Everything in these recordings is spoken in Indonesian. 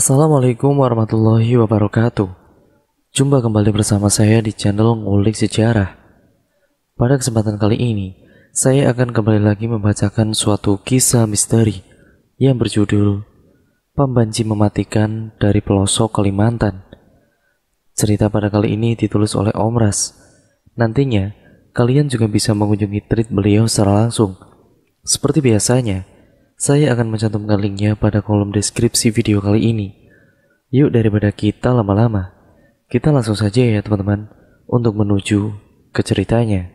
Assalamualaikum warahmatullahi wabarakatuh. Jumpa kembali bersama saya di channel Ngulik Sejarah. Pada kesempatan kali ini, saya akan kembali lagi membacakan suatu kisah misteri yang berjudul Pembanci Mematikan dari Pelosok Kalimantan. Cerita pada kali ini ditulis oleh Om Ras. Nantinya, kalian juga bisa mengunjungi tweet beliau secara langsung. Seperti biasanya, saya akan mencantumkan linknya pada kolom deskripsi video kali ini. Yuk daripada kita lama-lama, kita langsung saja ya teman-teman untuk menuju ke ceritanya.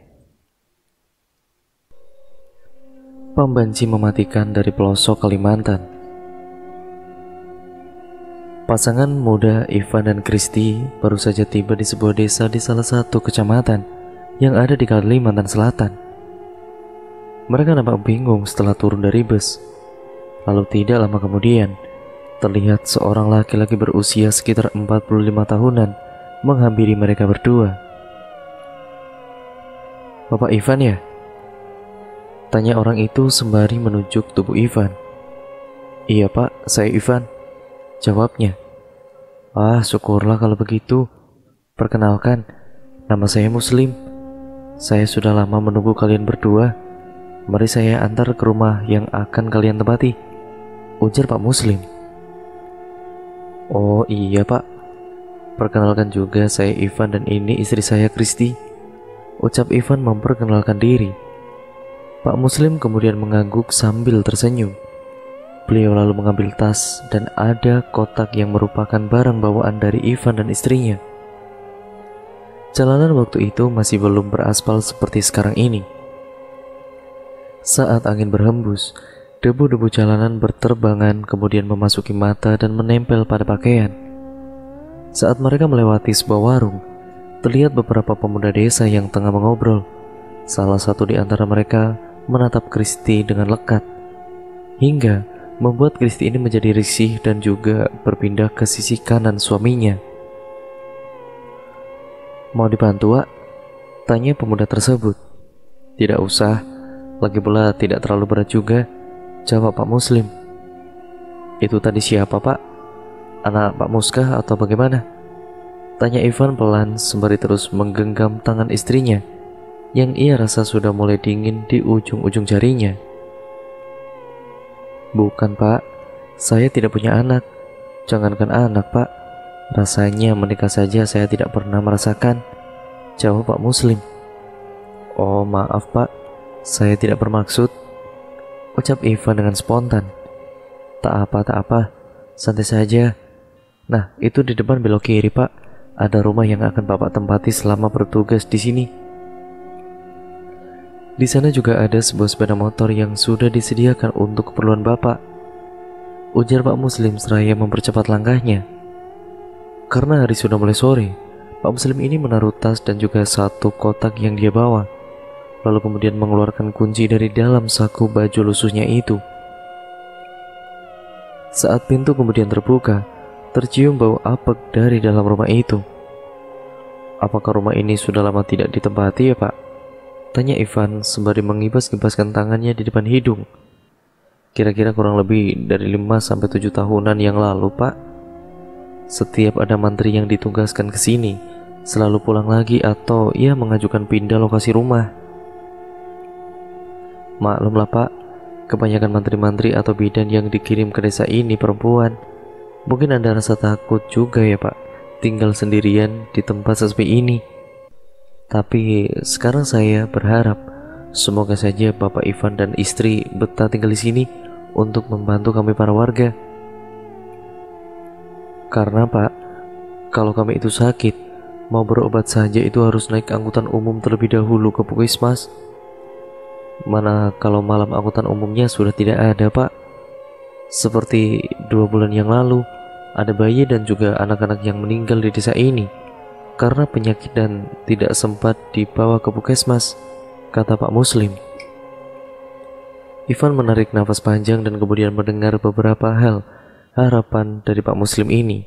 Pembanci mematikan dari pelosok Kalimantan. Pasangan muda Ivan dan Kristi baru saja tiba di sebuah desa di salah satu kecamatan yang ada di Kalimantan Selatan. Mereka nampak bingung setelah turun dari bus Lalu tidak lama kemudian, terlihat seorang laki-laki berusia sekitar 45 tahunan menghampiri mereka berdua. Bapak Ivan ya? Tanya orang itu sembari menunjuk tubuh Ivan. Iya pak, saya Ivan. Jawabnya. Ah, syukurlah kalau begitu. Perkenalkan, nama saya Muslim. Saya sudah lama menunggu kalian berdua. Mari saya antar ke rumah yang akan kalian tempati. Ujar Pak Muslim. Oh iya Pak, perkenalkan juga saya Ivan dan ini istri saya Kristi. Ucap Ivan memperkenalkan diri. Pak Muslim kemudian mengangguk sambil tersenyum. Beliau lalu mengambil tas dan ada kotak yang merupakan barang bawaan dari Ivan dan istrinya. Jalanan waktu itu masih belum beraspal seperti sekarang ini. Saat angin berhembus, Debu-debu jalanan berterbangan kemudian memasuki mata dan menempel pada pakaian. Saat mereka melewati sebuah warung, terlihat beberapa pemuda desa yang tengah mengobrol. Salah satu di antara mereka menatap Kristi dengan lekat, hingga membuat Kristi ini menjadi risih dan juga berpindah ke sisi kanan suaminya. Mau dibantu, Wak? Tanya pemuda tersebut. Tidak usah, lagi pula tidak terlalu berat juga. Jawab Pak Muslim. Itu tadi siapa Pak? Anak Pak Muskah atau bagaimana? Tanya Ivan pelan sembari terus menggenggam tangan istrinya yang ia rasa sudah mulai dingin di ujung-ujung jarinya. Bukan Pak, saya tidak punya anak. Jangankan anak Pak, rasanya menikah saja saya tidak pernah merasakan. Jawab Pak Muslim. Oh maaf Pak, saya tidak bermaksud Ucap Ivan dengan spontan. Tak apa, tak apa. Santai saja. Nah, itu di depan belok kiri, Pak. Ada rumah yang akan Bapak tempati selama bertugas di sini. Di sana juga ada sebuah sepeda motor yang sudah disediakan untuk keperluan Bapak. Ujar Pak Muslim seraya mempercepat langkahnya. Karena hari sudah mulai sore, Pak Muslim ini menaruh tas dan juga satu kotak yang dia bawa lalu kemudian mengeluarkan kunci dari dalam saku baju lusuhnya itu. Saat pintu kemudian terbuka, tercium bau apek dari dalam rumah itu. Apakah rumah ini sudah lama tidak ditempati ya pak? Tanya Ivan sembari mengibas-ngibaskan tangannya di depan hidung. Kira-kira kurang lebih dari 5-7 tahunan yang lalu pak. Setiap ada mantri yang ditugaskan ke sini, selalu pulang lagi atau ia mengajukan pindah lokasi rumah. Maklumlah pak, kebanyakan mantri-mantri atau bidan yang dikirim ke desa ini perempuan. Mungkin anda rasa takut juga ya pak, tinggal sendirian di tempat sesepi ini. Tapi sekarang saya berharap semoga saja Bapak Ivan dan istri betah tinggal di sini untuk membantu kami para warga. Karena Pak, kalau kami itu sakit, mau berobat saja itu harus naik angkutan umum terlebih dahulu ke Puskesmas. Mana kalau malam angkutan umumnya sudah tidak ada pak Seperti dua bulan yang lalu Ada bayi dan juga anak-anak yang meninggal di desa ini Karena penyakit dan tidak sempat dibawa ke puskesmas Kata Pak Muslim Ivan menarik nafas panjang dan kemudian mendengar beberapa hal harapan dari Pak Muslim ini.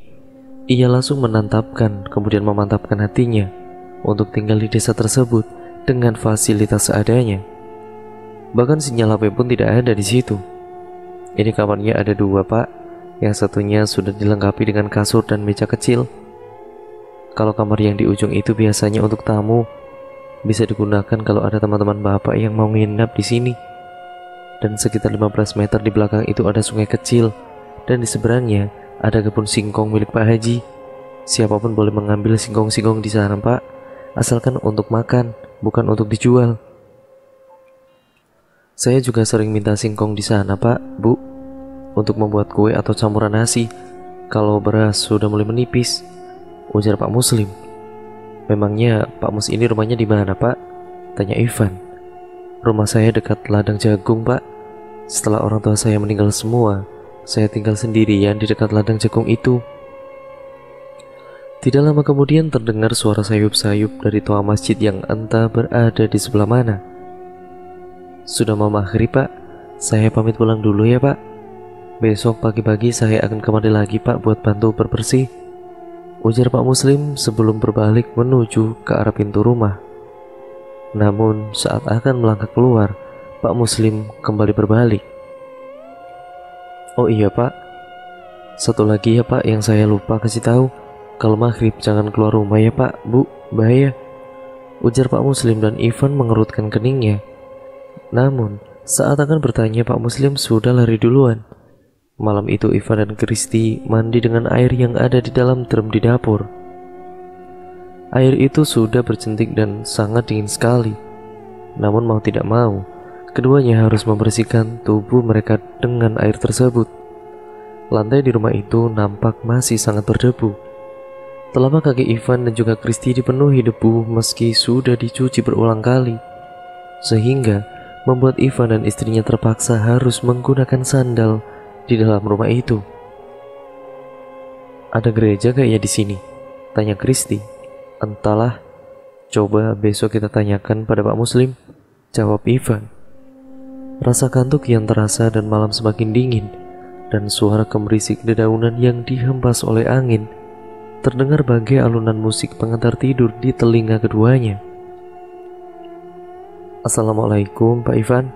Ia langsung menantapkan, kemudian memantapkan hatinya untuk tinggal di desa tersebut dengan fasilitas seadanya. Bahkan sinyal HP pun tidak ada di situ. Ini kamarnya ada dua pak, Yang satunya sudah dilengkapi dengan kasur dan meja kecil. Kalau kamar yang di ujung itu biasanya untuk tamu, bisa digunakan kalau ada teman-teman bapak yang mau nginap di sini. Dan sekitar 15 meter di belakang itu ada sungai kecil, dan di seberangnya ada kebun singkong milik Pak Haji. Siapa pun boleh mengambil singkong-singkong di sana, Pak, asalkan untuk makan, bukan untuk dijual. Saya juga sering minta singkong di sana, Pak, Bu, untuk membuat kue atau campuran nasi. Kalau beras sudah mulai menipis, ujar Pak Muslim. Memangnya Pak Mus ini rumahnya di mana, Pak? Tanya Ivan. Rumah saya dekat ladang jagung, Pak. Setelah orang tua saya meninggal semua, saya tinggal sendirian di dekat ladang jagung itu. Tidak lama kemudian terdengar suara sayup-sayup dari toa masjid yang entah berada di sebelah mana. Sudah mau maghrib, Pak. Saya pamit pulang dulu ya, Pak. Besok pagi-pagi saya akan kembali lagi, Pak, buat bantu berbersih. Ujar Pak Muslim sebelum berbalik menuju ke arah pintu rumah. Namun saat akan melangkah keluar, Pak Muslim kembali berbalik. Oh iya Pak, satu lagi ya Pak yang saya lupa kasih tahu. Kalau maghrib jangan keluar rumah ya Pak, Bu, bahaya. Ujar Pak Muslim dan Ivan mengerutkan keningnya. Namun, saat akan bertanya Pak Muslim sudah lari duluan. Malam itu Ivan dan Kristi mandi dengan air yang ada di dalam drum di dapur. Air itu sudah bercentik dan sangat dingin sekali. Namun mau tidak mau, keduanya harus membersihkan tubuh mereka dengan air tersebut. Lantai di rumah itu nampak masih sangat berdebu. Telapak kaki Ivan dan juga Kristi dipenuhi debu meski sudah dicuci berulang kali. Sehingga membuat Ivan dan istrinya terpaksa harus menggunakan sandal di dalam rumah itu. Ada gereja gak ya di sini? Tanya Kristi. Entahlah, coba besok kita tanyakan pada Pak Muslim. Jawab Ivan. Rasa kantuk yang terasa dan malam semakin dingin, dan suara kemerisik dedaunan yang dihempas oleh angin terdengar bagai alunan musik pengantar tidur di telinga keduanya. Assalamualaikum Pak Ivan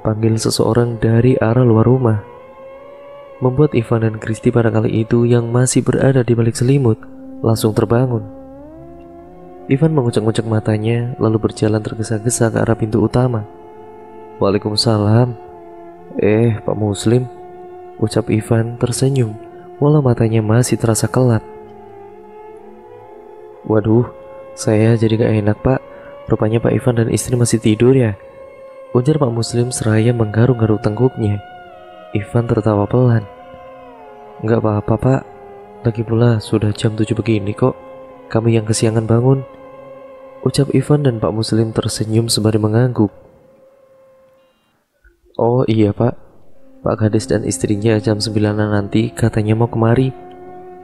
panggil seseorang dari arah luar rumah. Membuat Ivan dan Kristi pada kali itu yang masih berada di balik selimut langsung terbangun. Ivan mengucek-ngucek matanya lalu berjalan tergesa-gesa ke arah pintu utama. Waalaikumsalam. Eh, Pak Muslim, ucap Ivan tersenyum walau matanya masih terasa kelat. Waduh, saya jadi gak enak pak. Rupanya Pak Ivan dan istri masih tidur ya. Ujar Pak Muslim seraya menggaruk-garuk tengkuknya. Ivan tertawa pelan. Enggak apa-apa pak, lagi pula sudah jam 7 begini kok. Kami yang kesiangan bangun. Ucap Ivan dan Pak Muslim tersenyum sembari mengangguk. Oh iya pak, Pak Gadis dan istrinya jam 9 nanti katanya mau kemari.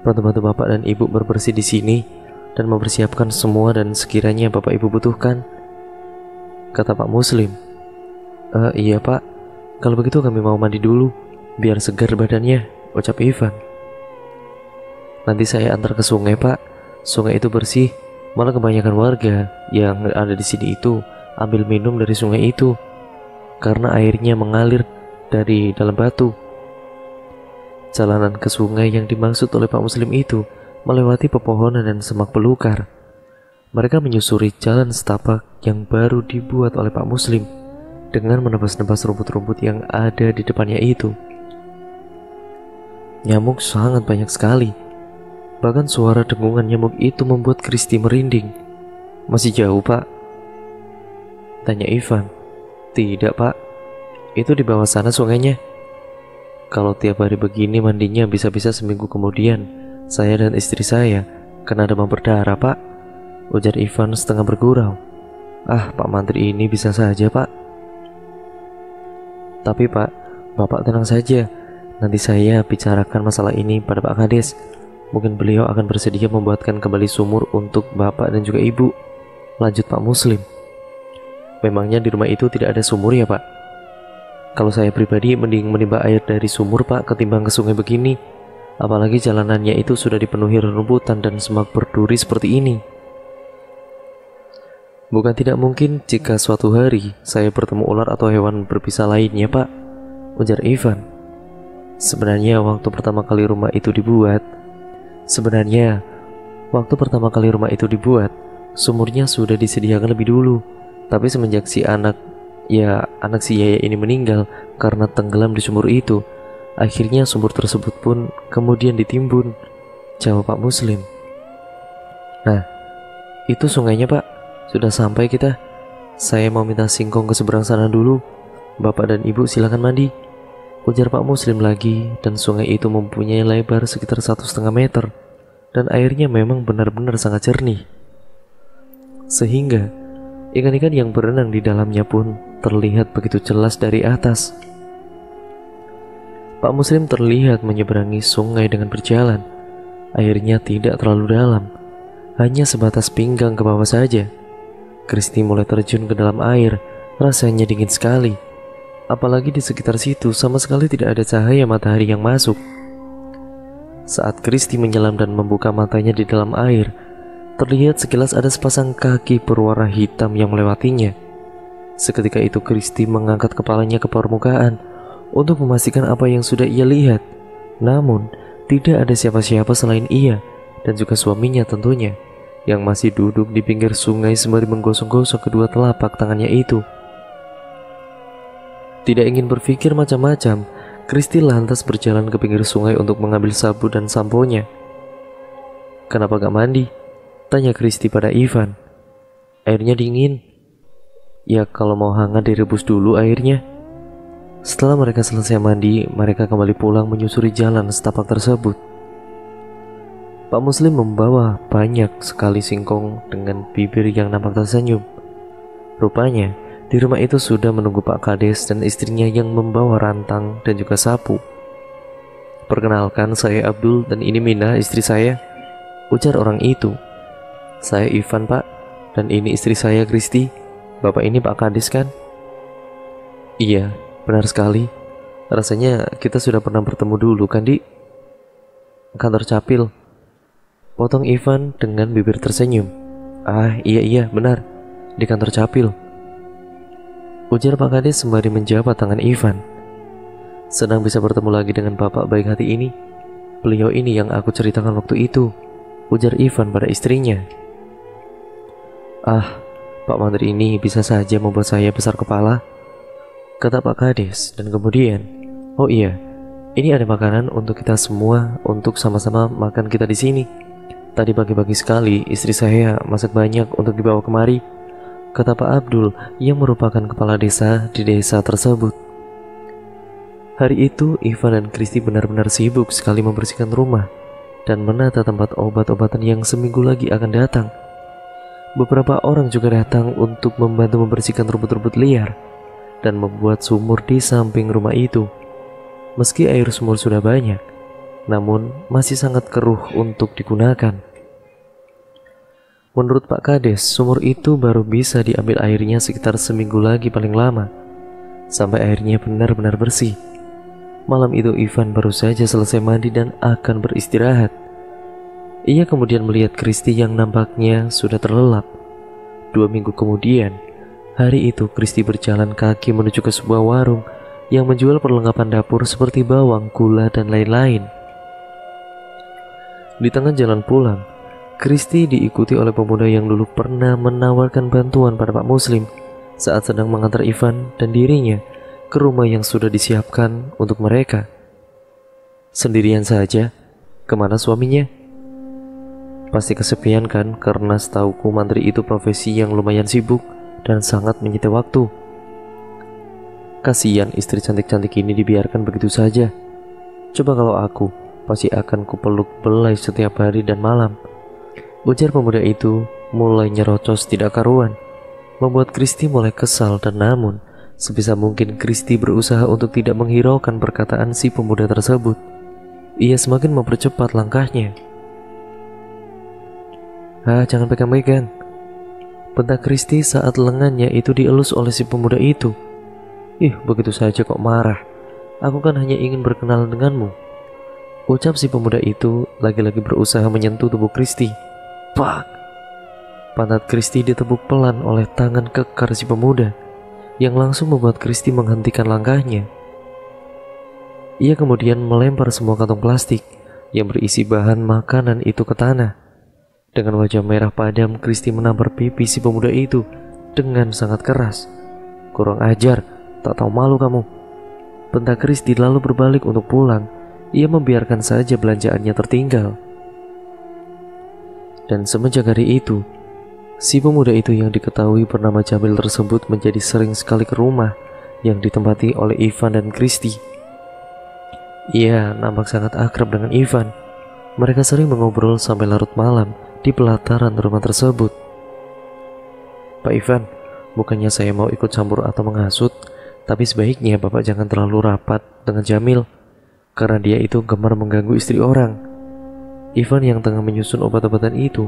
Bantu-bantu bapak dan ibu berbersih di sini dan mempersiapkan semua dan sekiranya bapak ibu butuhkan. Kata Pak Muslim. Uh, iya pak, kalau begitu kami mau mandi dulu, biar segar badannya, ucap Ivan. Nanti saya antar ke sungai pak, sungai itu bersih, malah kebanyakan warga yang ada di sini itu ambil minum dari sungai itu, karena airnya mengalir dari dalam batu. Jalanan ke sungai yang dimaksud oleh Pak Muslim itu melewati pepohonan dan semak belukar. Mereka menyusuri jalan setapak yang baru dibuat oleh Pak Muslim dengan menebas-nebas rumput-rumput yang ada di depannya itu. Nyamuk sangat banyak sekali. Bahkan suara dengungan nyamuk itu membuat Kristi merinding. Masih jauh, Pak? Tanya Ivan. Tidak, Pak. Itu di bawah sana sungainya. Kalau tiap hari begini mandinya bisa-bisa seminggu kemudian, saya dan istri saya kena demam berdarah, Pak. Ujar Ivan setengah bergurau. Ah, Pak Mantri ini bisa saja, Pak. Tapi Pak, Bapak tenang saja. Nanti saya bicarakan masalah ini pada Pak Kades. Mungkin beliau akan bersedia membuatkan kembali sumur untuk Bapak dan juga Ibu. Lanjut Pak Muslim. Memangnya di rumah itu tidak ada sumur ya Pak? Kalau saya pribadi mending menimba air dari sumur Pak ketimbang ke sungai begini. Apalagi jalanannya itu sudah dipenuhi rerumputan dan semak berduri seperti ini. Bukan tidak mungkin jika suatu hari saya bertemu ular atau hewan berbisa lainnya, Pak. Ujar Ivan. Sebenarnya waktu pertama kali rumah itu dibuat, sebenarnya waktu pertama kali rumah itu dibuat, sumurnya sudah disediakan lebih dulu. Tapi semenjak si anak, ya anak si Yaya ini meninggal karena tenggelam di sumur itu, akhirnya sumur tersebut pun kemudian ditimbun. Jawab Pak Muslim. Nah, itu sungainya Pak. Sudah sampai kita. Saya mau minta singkong ke seberang sana dulu. Bapak dan Ibu silakan mandi. Ujar Pak Muslim lagi, dan sungai itu mempunyai lebar sekitar satu setengah meter, dan airnya memang benar-benar sangat jernih. Sehingga ikan-ikan yang berenang di dalamnya pun terlihat begitu jelas dari atas. Pak Muslim terlihat menyeberangi sungai dengan berjalan. Airnya tidak terlalu dalam, hanya sebatas pinggang ke bawah saja. Kristi mulai terjun ke dalam air, rasanya dingin sekali apalagi di sekitar situ sama sekali tidak ada cahaya matahari yang masuk. Saat Kristi menyelam dan membuka matanya di dalam air, terlihat sekilas ada sepasang kaki berwarna hitam yang melewatinya. Seketika itu Kristi mengangkat kepalanya ke permukaan untuk memastikan apa yang sudah ia lihat. Namun, tidak ada siapa-siapa selain ia dan juga suaminya tentunya yang masih duduk di pinggir sungai sembari menggosok-gosok kedua telapak tangannya itu. Tidak ingin berpikir macam-macam, Kristi lantas berjalan ke pinggir sungai untuk mengambil sabu dan samponya. Kenapa gak mandi? Tanya Kristi pada Ivan. Airnya dingin. Ya kalau mau hangat direbus dulu airnya. Setelah mereka selesai mandi, mereka kembali pulang menyusuri jalan setapak tersebut. Pak Muslim membawa banyak sekali singkong dengan bibir yang nampak tersenyum. Rupanya, di rumah itu sudah menunggu Pak Kades dan istrinya yang membawa rantang dan juga sapu. Perkenalkan, saya Abdul dan ini Mina, istri saya. Ujar orang itu. Saya Ivan, Pak, dan ini istri saya, Kristi. Bapak ini Pak Kades kan? Iya, benar sekali. Rasanya kita sudah pernah bertemu dulu kan, Di? Kantor Capil. Potong Ivan dengan bibir tersenyum. Ah, iya iya, benar. Di kantor Capil. Ujar Pak Kades sembari menjabat tangan Ivan. Senang bisa bertemu lagi dengan bapak baik hati ini. Beliau ini yang aku ceritakan waktu itu. Ujar Ivan pada istrinya. Ah, Pak Mandri ini bisa saja membuat saya besar kepala. Kata Pak Kades dan kemudian, oh iya, ini ada makanan untuk kita semua untuk sama-sama makan kita di sini. Tadi pagi-pagi sekali istri saya masak banyak untuk dibawa kemari kata Pak Abdul yang merupakan kepala desa di desa tersebut. Hari itu, Ivan dan Kristi benar-benar sibuk sekali membersihkan rumah dan menata tempat obat-obatan yang seminggu lagi akan datang. Beberapa orang juga datang untuk membantu membersihkan rumput-rumput liar dan membuat sumur di samping rumah itu. Meski air sumur sudah banyak, namun masih sangat keruh untuk digunakan. Menurut Pak Kades, sumur itu baru bisa diambil airnya sekitar seminggu lagi paling lama, sampai airnya benar-benar bersih. Malam itu Ivan baru saja selesai mandi dan akan beristirahat. Ia kemudian melihat Kristi yang nampaknya sudah terlelap. Dua minggu kemudian, hari itu Kristi berjalan kaki menuju ke sebuah warung yang menjual perlengkapan dapur seperti bawang, gula, dan lain-lain. Di tengah jalan pulang, Kristi diikuti oleh pemuda yang dulu pernah menawarkan bantuan pada Pak Muslim saat sedang mengantar Ivan dan dirinya ke rumah yang sudah disiapkan untuk mereka. Sendirian saja, ke mana suaminya? Pasti kesepian kan karena setauku mantri itu profesi yang lumayan sibuk dan sangat menyita waktu. Kasihan istri cantik-cantik ini dibiarkan begitu saja. Coba kalau aku, pasti akan kupeluk belai setiap hari dan malam Ujar pemuda itu mulai nyerocos tidak karuan, membuat Kristi mulai kesal dan namun sebisa mungkin Kristi berusaha untuk tidak menghiraukan perkataan si pemuda tersebut. Ia semakin mempercepat langkahnya. Ah, jangan pegang-pegang. Bentak Kristi saat lengannya itu dielus oleh si pemuda itu. Ih, begitu saja kok marah. Aku kan hanya ingin berkenalan denganmu. Ucap si pemuda itu lagi-lagi berusaha menyentuh tubuh Kristi. Pak! Pantat Kristi ditepuk pelan oleh tangan kekar si pemuda yang langsung membuat Kristi menghentikan langkahnya. Ia kemudian melempar semua kantong plastik yang berisi bahan makanan itu ke tanah. Dengan wajah merah padam, Kristi menampar pipi si pemuda itu dengan sangat keras. Kurang ajar, tak tahu malu kamu. Bentak Kristi lalu berbalik untuk pulang. Ia membiarkan saja belanjaannya tertinggal. Dan semenjak hari itu, si pemuda itu yang diketahui bernama Jamil tersebut menjadi sering sekali ke rumah yang ditempati oleh Ivan dan Kristi. Ia nampak sangat akrab dengan Ivan. Mereka sering mengobrol sampai larut malam di pelataran rumah tersebut. Pak Ivan, bukannya saya mau ikut campur atau menghasut, tapi sebaiknya Bapak jangan terlalu rapat dengan Jamil, karena dia itu gemar mengganggu istri orang. Ivan yang tengah menyusun obat-obatan itu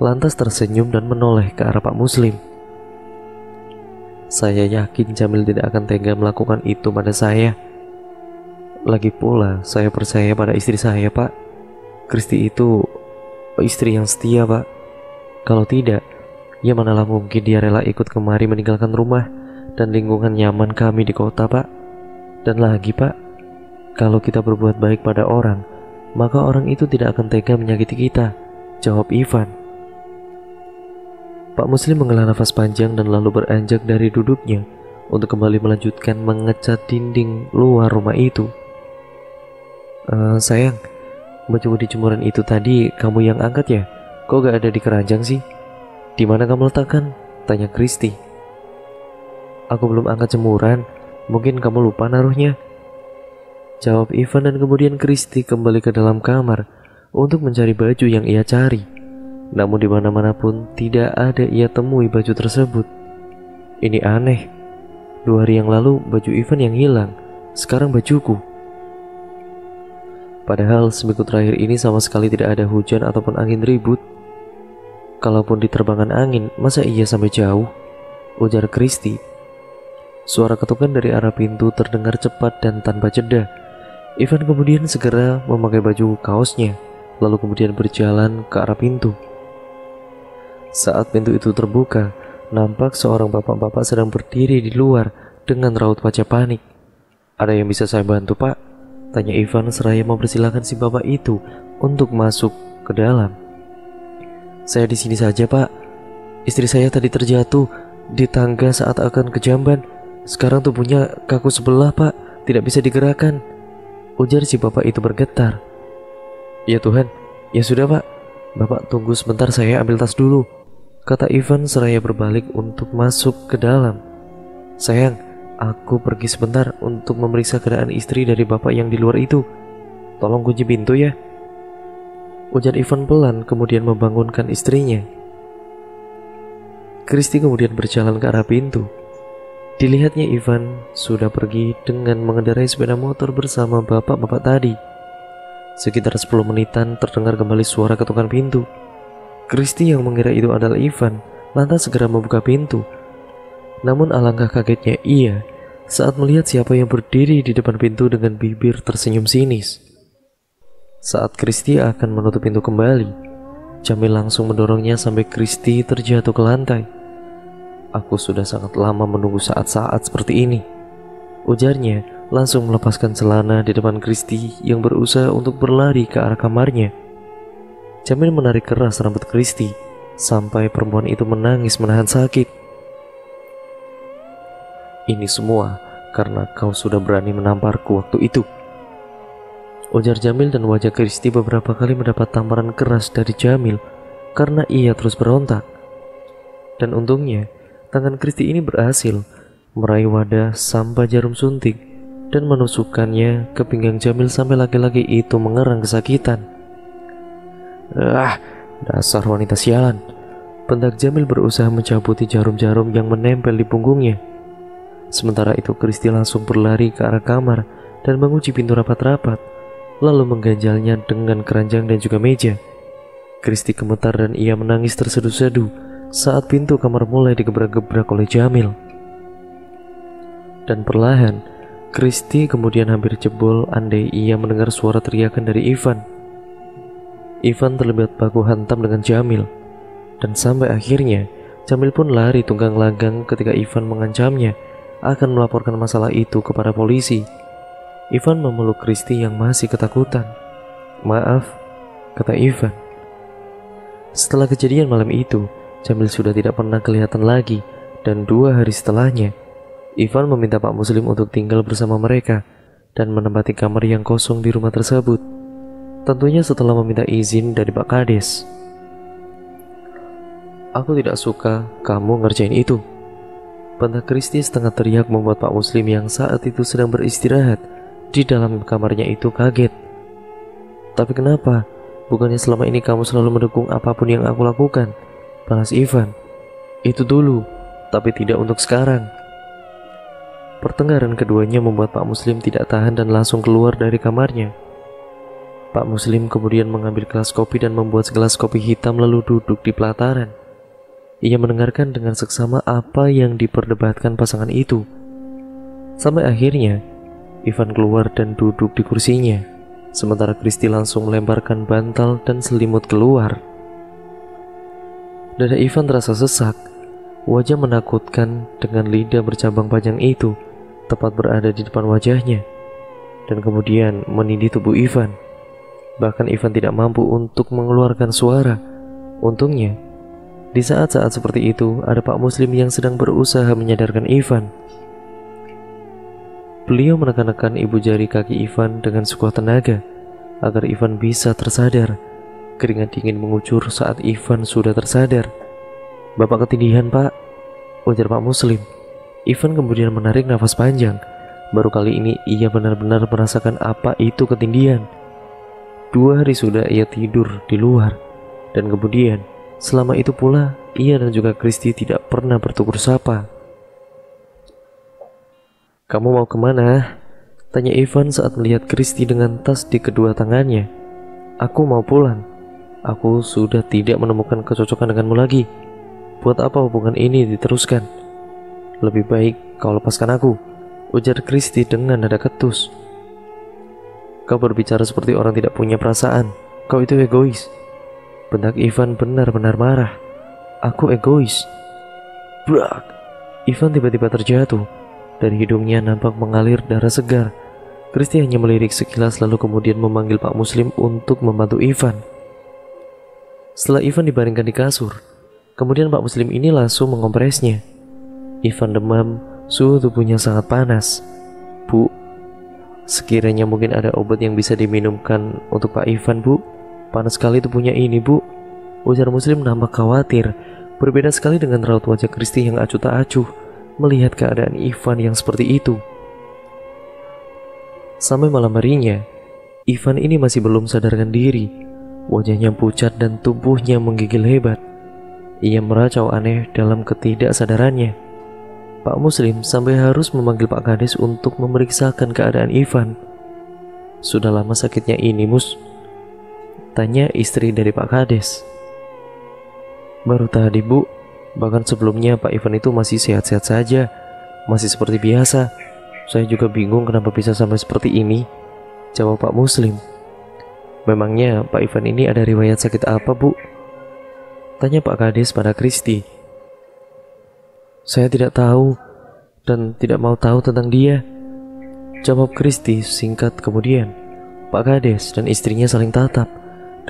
lantas tersenyum dan menoleh ke arah Pak Muslim. Saya yakin Jamil tidak akan tega melakukan itu pada saya. Lagi pula, saya percaya pada istri saya, Pak. Kristi itu istri yang setia, Pak. Kalau tidak, ya manalah mungkin dia rela ikut kemari meninggalkan rumah dan lingkungan nyaman kami di kota, Pak. Dan lagi, Pak, kalau kita berbuat baik pada orang, maka orang itu tidak akan tega menyakiti kita, jawab Ivan. Pak Muslim menghela nafas panjang dan lalu beranjak dari duduknya untuk kembali melanjutkan mengecat dinding luar rumah itu. Uh, sayang, baju di jemuran itu tadi kamu yang angkat ya? Kok gak ada di keranjang sih? Di mana kamu letakkan? Tanya Kristi. Aku belum angkat jemuran, mungkin kamu lupa naruhnya. Jawab Ivan dan kemudian Kristi kembali ke dalam kamar untuk mencari baju yang ia cari. Namun di mana-mana pun tidak ada ia temui baju tersebut. Ini aneh. Dua hari yang lalu baju Ivan yang hilang, sekarang bajuku. Padahal seminggu terakhir ini sama sekali tidak ada hujan ataupun angin ribut. Kalaupun diterbangan angin, masa iya sampai jauh? Ujar Kristi. Suara ketukan dari arah pintu terdengar cepat dan tanpa jeda. Ivan kemudian segera memakai baju kaosnya, lalu kemudian berjalan ke arah pintu. Saat pintu itu terbuka, nampak seorang bapak-bapak sedang berdiri di luar dengan raut wajah panik. Ada yang bisa saya bantu, Pak? Tanya Ivan seraya mempersilahkan si bapak itu untuk masuk ke dalam. Saya di sini saja, Pak. Istri saya tadi terjatuh di tangga saat akan ke jamban. Sekarang tubuhnya kaku sebelah, Pak. Tidak bisa digerakkan. Ujar si bapak itu bergetar. Ya Tuhan, ya sudah, Pak. Bapak tunggu sebentar saya ambil tas dulu. Kata Ivan seraya berbalik untuk masuk ke dalam. Sayang, Aku pergi sebentar untuk memeriksa keadaan istri dari bapak yang di luar itu. Tolong kunci pintu ya. Ujar Ivan pelan kemudian membangunkan istrinya. Kristi kemudian berjalan ke arah pintu. Dilihatnya Ivan sudah pergi dengan mengendarai sepeda motor bersama bapak-bapak tadi. Sekitar 10 menitan terdengar kembali suara ketukan pintu. Kristi yang mengira itu adalah Ivan lantas segera membuka pintu namun alangkah kagetnya ia saat melihat siapa yang berdiri di depan pintu dengan bibir tersenyum sinis. Saat Kristi akan menutup pintu kembali, Jamil langsung mendorongnya sampai Kristi terjatuh ke lantai. Aku sudah sangat lama menunggu saat-saat seperti ini. Ujarnya langsung melepaskan celana di depan Kristi yang berusaha untuk berlari ke arah kamarnya. Jamil menarik keras rambut Kristi sampai perempuan itu menangis menahan sakit. Ini semua karena kau sudah berani menamparku waktu itu. Ujar Jamil dan wajah Kristi beberapa kali mendapat tamparan keras dari Jamil karena ia terus berontak. Dan untungnya, tangan Kristi ini berhasil meraih wadah sampah jarum suntik dan menusukkannya ke pinggang Jamil sampai laki-laki itu mengerang kesakitan. Ah, dasar wanita sialan. Pendak Jamil berusaha mencabuti jarum-jarum yang menempel di punggungnya. Sementara itu Kristi langsung berlari ke arah kamar dan mengunci pintu rapat-rapat, lalu mengganjalnya dengan keranjang dan juga meja. Kristi gemetar dan ia menangis terseduh-seduh saat pintu kamar mulai digebrak-gebrak oleh Jamil. Dan perlahan, Kristi kemudian hampir jebol andai ia mendengar suara teriakan dari Ivan. Ivan terlibat baku hantam dengan Jamil, dan sampai akhirnya Jamil pun lari tunggang langgang ketika Ivan mengancamnya akan melaporkan masalah itu kepada polisi. Ivan memeluk Kristi yang masih ketakutan. Maaf, kata Ivan. Setelah kejadian malam itu, Jamil sudah tidak pernah kelihatan lagi, dan dua hari setelahnya, Ivan meminta Pak Muslim untuk tinggal bersama mereka dan menempati kamar yang kosong di rumah tersebut. Tentunya setelah meminta izin dari Pak Kades. Aku tidak suka kamu ngerjain itu. Bantah Kristi setengah teriak membuat Pak Muslim yang saat itu sedang beristirahat di dalam kamarnya itu kaget. Tapi kenapa? Bukannya selama ini kamu selalu mendukung apa pun yang aku lakukan? Balas Ivan. Itu dulu, tapi tidak untuk sekarang. Pertengkaran keduanya membuat Pak Muslim tidak tahan dan langsung keluar dari kamarnya. Pak Muslim kemudian mengambil gelas kopi dan membuat segelas kopi hitam lalu duduk di pelataran. Ia mendengarkan dengan seksama apa yang diperdebatkan pasangan itu. Sampai akhirnya, Ivan keluar dan duduk di kursinya, sementara Kristi langsung melemparkan bantal dan selimut keluar. Dada Ivan terasa sesak, wajah menakutkan dengan lidah bercabang panjang itu tepat berada di depan wajahnya, dan kemudian menindih tubuh Ivan. Bahkan Ivan tidak mampu untuk mengeluarkan suara. Untungnya, di saat-saat seperti itu ada Pak Muslim yang sedang berusaha menyadarkan Ivan Beliau menekan-nekan ibu jari kaki Ivan dengan sekuat tenaga agar Ivan bisa tersadar. Keringat dingin mengucur saat Ivan sudah tersadar. Bapak ketindihan pak, ujar Pak Muslim. Ivan kemudian menarik nafas panjang. Baru kali ini ia benar-benar merasakan apa itu ketindihan. Dua hari sudah ia tidur di luar. Dan kemudian, selama itu pula, ia dan juga Kristi tidak pernah bertukur sapa. Kamu mau ke mana? Tanya Ivan saat melihat Kristi dengan tas di kedua tangannya. Aku mau pulang. Aku sudah tidak menemukan kecocokan denganmu lagi. Buat apa hubungan ini diteruskan? Lebih baik kau lepaskan aku, ujar Kristi dengan nada ketus. Kau berbicara seperti orang tidak punya perasaan. Kau itu egois. Bentak Ivan benar-benar marah. Aku egois. Brak. Ivan tiba-tiba terjatuh dari hidungnya nampak mengalir darah segar. Kristi hanya melirik sekilas lalu kemudian memanggil Pak Muslim untuk membantu Ivan. Setelah Ivan dibaringkan di kasur, kemudian Pak Muslim ini langsung mengompresnya. Ivan demam, suhu tubuhnya sangat panas. Bu, sekiranya mungkin ada obat yang bisa diminumkan untuk Pak Ivan, Bu. Panas sekali tubuhnya ini, Bu. Ujar Muslim nampak khawatir. Berbeda sekali dengan raut wajah Kristi yang acuh tak acuh melihat keadaan Ivan yang seperti itu. Sampai malam harinya, Ivan ini masih belum sadarkan diri. Wajahnya pucat dan tubuhnya menggigil hebat. Ia meracau aneh dalam ketidaksadarannya. Pak Muslim sampai harus memanggil Pak Kades untuk memeriksakan keadaan Ivan. Sudah lama sakitnya ini, Mus? Tanya istri dari Pak Kades. Baru tadi, Bu, Bahkan sebelumnya Pak Ivan itu masih sehat-sehat saja, masih seperti biasa. Saya juga bingung kenapa bisa sampai seperti ini. Jawab Pak Muslim. Memangnya Pak Ivan ini ada riwayat sakit apa, Bu? Tanya Pak Kades pada Kristi. Saya tidak tahu dan tidak mau tahu tentang dia. Jawab Kristi singkat kemudian. Pak Kades dan istrinya saling tatap.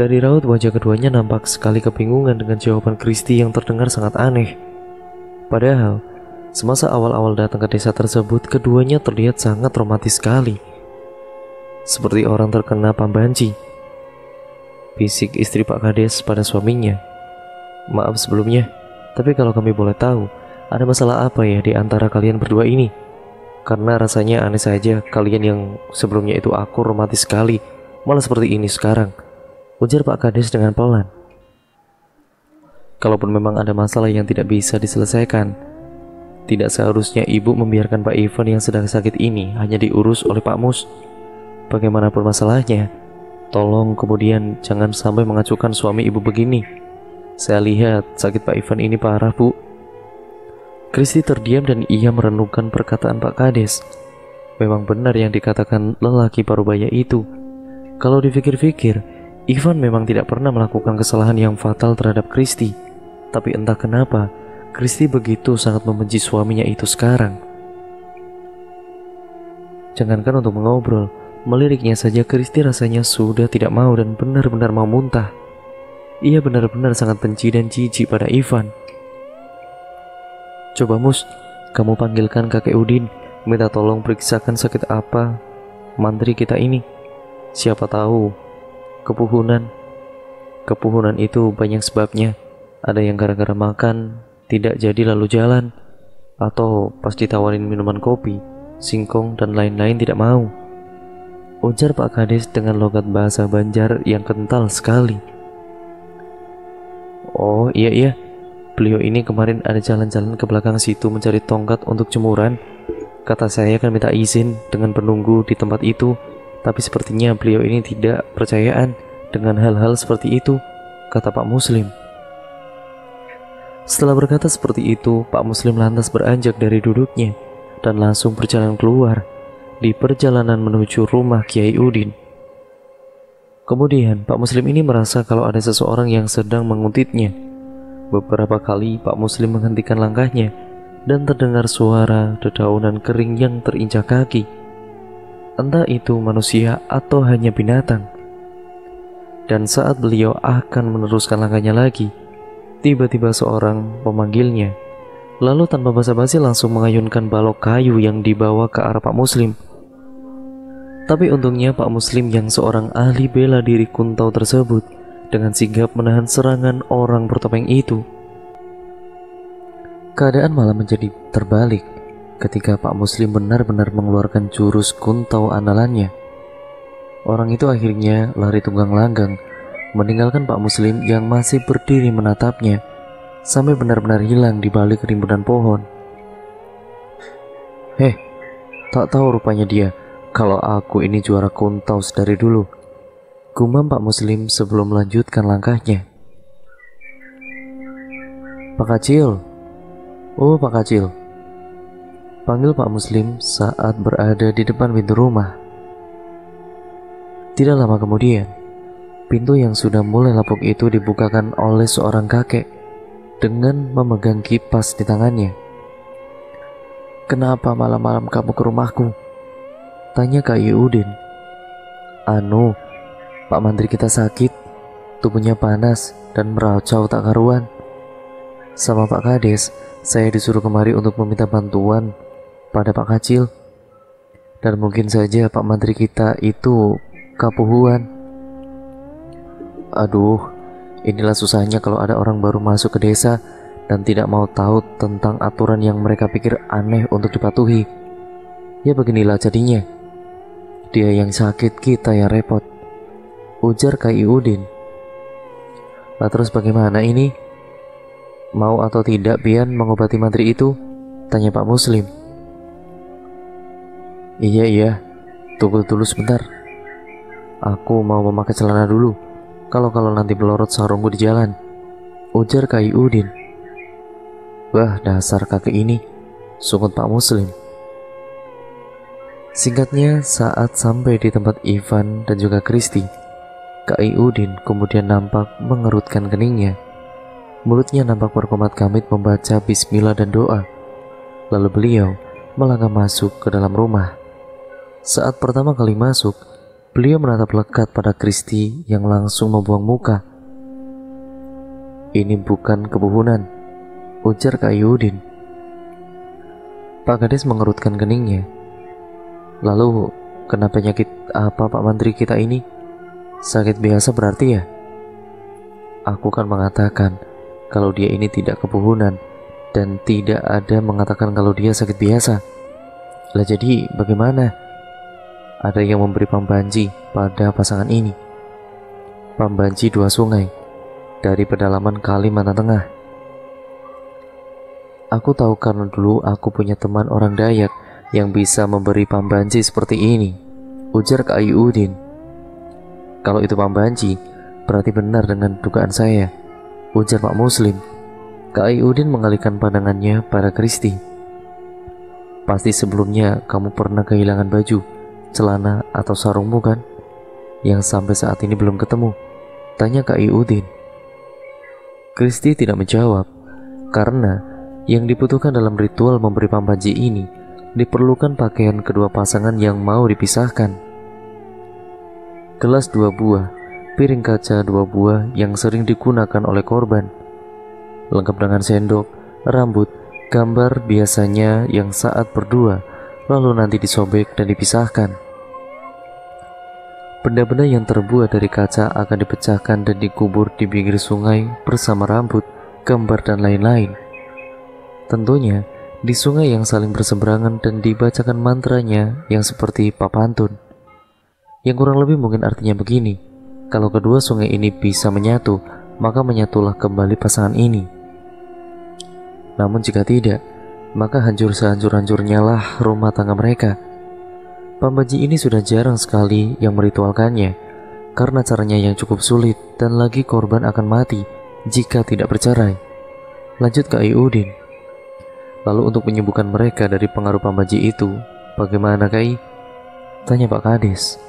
Dari raut wajah keduanya nampak sekali kebingungan dengan jawaban Kristi yang terdengar sangat aneh. Padahal, semasa awal-awal datang ke desa tersebut, keduanya terlihat sangat romantis sekali. Seperti orang terkena pambanci. Fisik istri Pak Kades pada suaminya. Maaf sebelumnya, tapi kalau kami boleh tahu, ada masalah apa ya di antara kalian berdua ini? Karena rasanya aneh saja kalian yang sebelumnya itu aku romantis sekali, malah seperti ini sekarang. Ujar Pak Kades dengan pelan. Kalaupun memang ada masalah yang tidak bisa diselesaikan, tidak seharusnya ibu membiarkan Pak Ivan yang sedang sakit ini hanya diurus oleh Pak Mus. Bagaimanapun masalahnya, tolong kemudian jangan sampai mengacukan suami ibu begini. Saya lihat sakit Pak Ivan ini parah, Bu. Kristi terdiam dan ia merenungkan perkataan Pak Kades. Memang benar yang dikatakan lelaki parubaya itu. Kalau dipikir-pikir, Ivan memang tidak pernah melakukan kesalahan yang fatal terhadap Kristi, tapi entah kenapa Kristi begitu sangat membenci suaminya itu sekarang. Jangankan untuk mengobrol, meliriknya saja Kristi rasanya sudah tidak mau dan benar-benar mau muntah. Ia benar-benar sangat benci dan jijik pada Ivan. Coba mus, kamu panggilkan kakek Udin, minta tolong periksakan sakit apa mantri kita ini. Siapa tahu, kepuhunan. Kepuhunan itu banyak sebabnya. Ada yang gara-gara makan, tidak jadi lalu jalan, atau pas ditawarin minuman kopi, singkong, dan lain-lain tidak mau. Ujar Pak Kades dengan logat bahasa Banjar yang kental sekali. Oh iya iya, Beliau ini kemarin ada jalan-jalan ke belakang situ mencari tongkat untuk jemuran. Kata saya kan minta izin dengan penunggu di tempat itu, tapi sepertinya beliau ini tidak percayaan dengan hal-hal seperti itu, kata Pak Muslim. Setelah berkata seperti itu, Pak Muslim lantas beranjak dari duduknya dan langsung berjalan keluar di perjalanan menuju rumah Kiai Udin. Kemudian Pak Muslim ini merasa kalau ada seseorang yang sedang menguntitnya. Beberapa kali Pak Muslim menghentikan langkahnya dan terdengar suara dedaunan kering yang terinjak kaki. Entah itu manusia atau hanya binatang. Dan saat beliau akan meneruskan langkahnya lagi, tiba-tiba seorang memanggilnya. Lalu tanpa basa-basi langsung mengayunkan balok kayu yang dibawa ke arah Pak Muslim. Tapi untungnya Pak Muslim yang seorang ahli bela diri kuntau tersebut dengan sigap menahan serangan orang bertopeng itu. Keadaan malah menjadi terbalik ketika Pak Muslim benar-benar mengeluarkan jurus kuntau andalannya. Orang itu akhirnya lari tunggang langgang, meninggalkan Pak Muslim yang masih berdiri menatapnya sampai benar-benar hilang di balik rimbunan pohon. Heh, tak tahu rupanya dia kalau aku ini juara kuntau dari dulu. Gumam Pak Muslim sebelum melanjutkan langkahnya. Pak Kacil, oh Pak Kacil, panggil Pak Muslim saat berada di depan pintu rumah. Tidak lama kemudian, pintu yang sudah mulai lapuk itu dibukakan oleh seorang kakek dengan memegang kipas di tangannya. Kenapa malam-malam kamu ke rumahku? Tanya Kak Yudin. Anu, Pak Mandri kita sakit, tubuhnya panas dan meracau tak karuan. Sama Pak Kades, saya disuruh kemari untuk meminta bantuan pada Pak Kacil. Dan mungkin saja Pak Mandri kita itu kapuhuan. Aduh, inilah susahnya kalau ada orang baru masuk ke desa dan tidak mau tahu tentang aturan yang mereka pikir aneh untuk dipatuhi. Ya beginilah jadinya. Dia yang sakit, kita yang repot ujar Kai Udin. Lah terus bagaimana ini? Mau atau tidak Bian mengobati mantri itu? Tanya Pak Muslim. Iya iya, tunggu dulu sebentar. Aku mau memakai celana dulu. Kalau-kalau nanti melorot sarungku di jalan. Ujar Kai Udin. Wah dasar kakek ini, sungut Pak Muslim. Singkatnya, saat sampai di tempat Ivan dan juga Kristi, Kak Udin kemudian nampak mengerutkan keningnya. Mulutnya nampak berkomat kamit membaca bismillah dan doa. Lalu beliau melangkah masuk ke dalam rumah. Saat pertama kali masuk, beliau menatap lekat pada Kristi yang langsung membuang muka. Ini bukan kebuhunan, ujar Kak Udin. Pak Kades mengerutkan keningnya. Lalu, kenapa penyakit apa Pak Menteri kita ini? Sakit biasa berarti ya? Aku kan mengatakan kalau dia ini tidak kepuhunan dan tidak ada mengatakan kalau dia sakit biasa. Lah jadi bagaimana? Ada yang memberi pambanji pada pasangan ini. Pambanji dua sungai dari pedalaman Kalimantan Tengah. Aku tahu karena dulu aku punya teman orang Dayak yang bisa memberi pambanji seperti ini. Ujar Kak Udin. Kalau itu pambanji, berarti benar dengan dugaan saya. Ujar Pak Muslim. Kak Udin mengalihkan pandangannya pada Kristi. Pasti sebelumnya kamu pernah kehilangan baju, celana, atau sarungmu kan? Yang sampai saat ini belum ketemu. Tanya Kak Udin. Kristi tidak menjawab, karena yang dibutuhkan dalam ritual memberi pambanji ini diperlukan pakaian kedua pasangan yang mau dipisahkan. Gelas dua buah, piring kaca dua buah yang sering digunakan oleh korban, lengkap dengan sendok, rambut, gambar biasanya yang saat berdua, lalu nanti disobek dan dipisahkan. Benda-benda yang terbuat dari kaca akan dipecahkan dan dikubur di pinggir sungai bersama rambut, gambar, dan lain-lain. Tentunya, di sungai yang saling berseberangan dan dibacakan mantranya yang seperti papantun. Yang kurang lebih mungkin artinya begini, kalau kedua sungai ini bisa menyatu, maka menyatulah kembali pasangan ini. Namun jika tidak, maka hancur sehancur-hancurnya lah rumah tangga mereka. Pembaji ini sudah jarang sekali yang meritualkannya, karena caranya yang cukup sulit dan lagi korban akan mati jika tidak bercerai. Lanjut ke Ayudin. Lalu untuk menyembuhkan mereka dari pengaruh pambaji itu, bagaimana Kai? Tanya Pak Kades.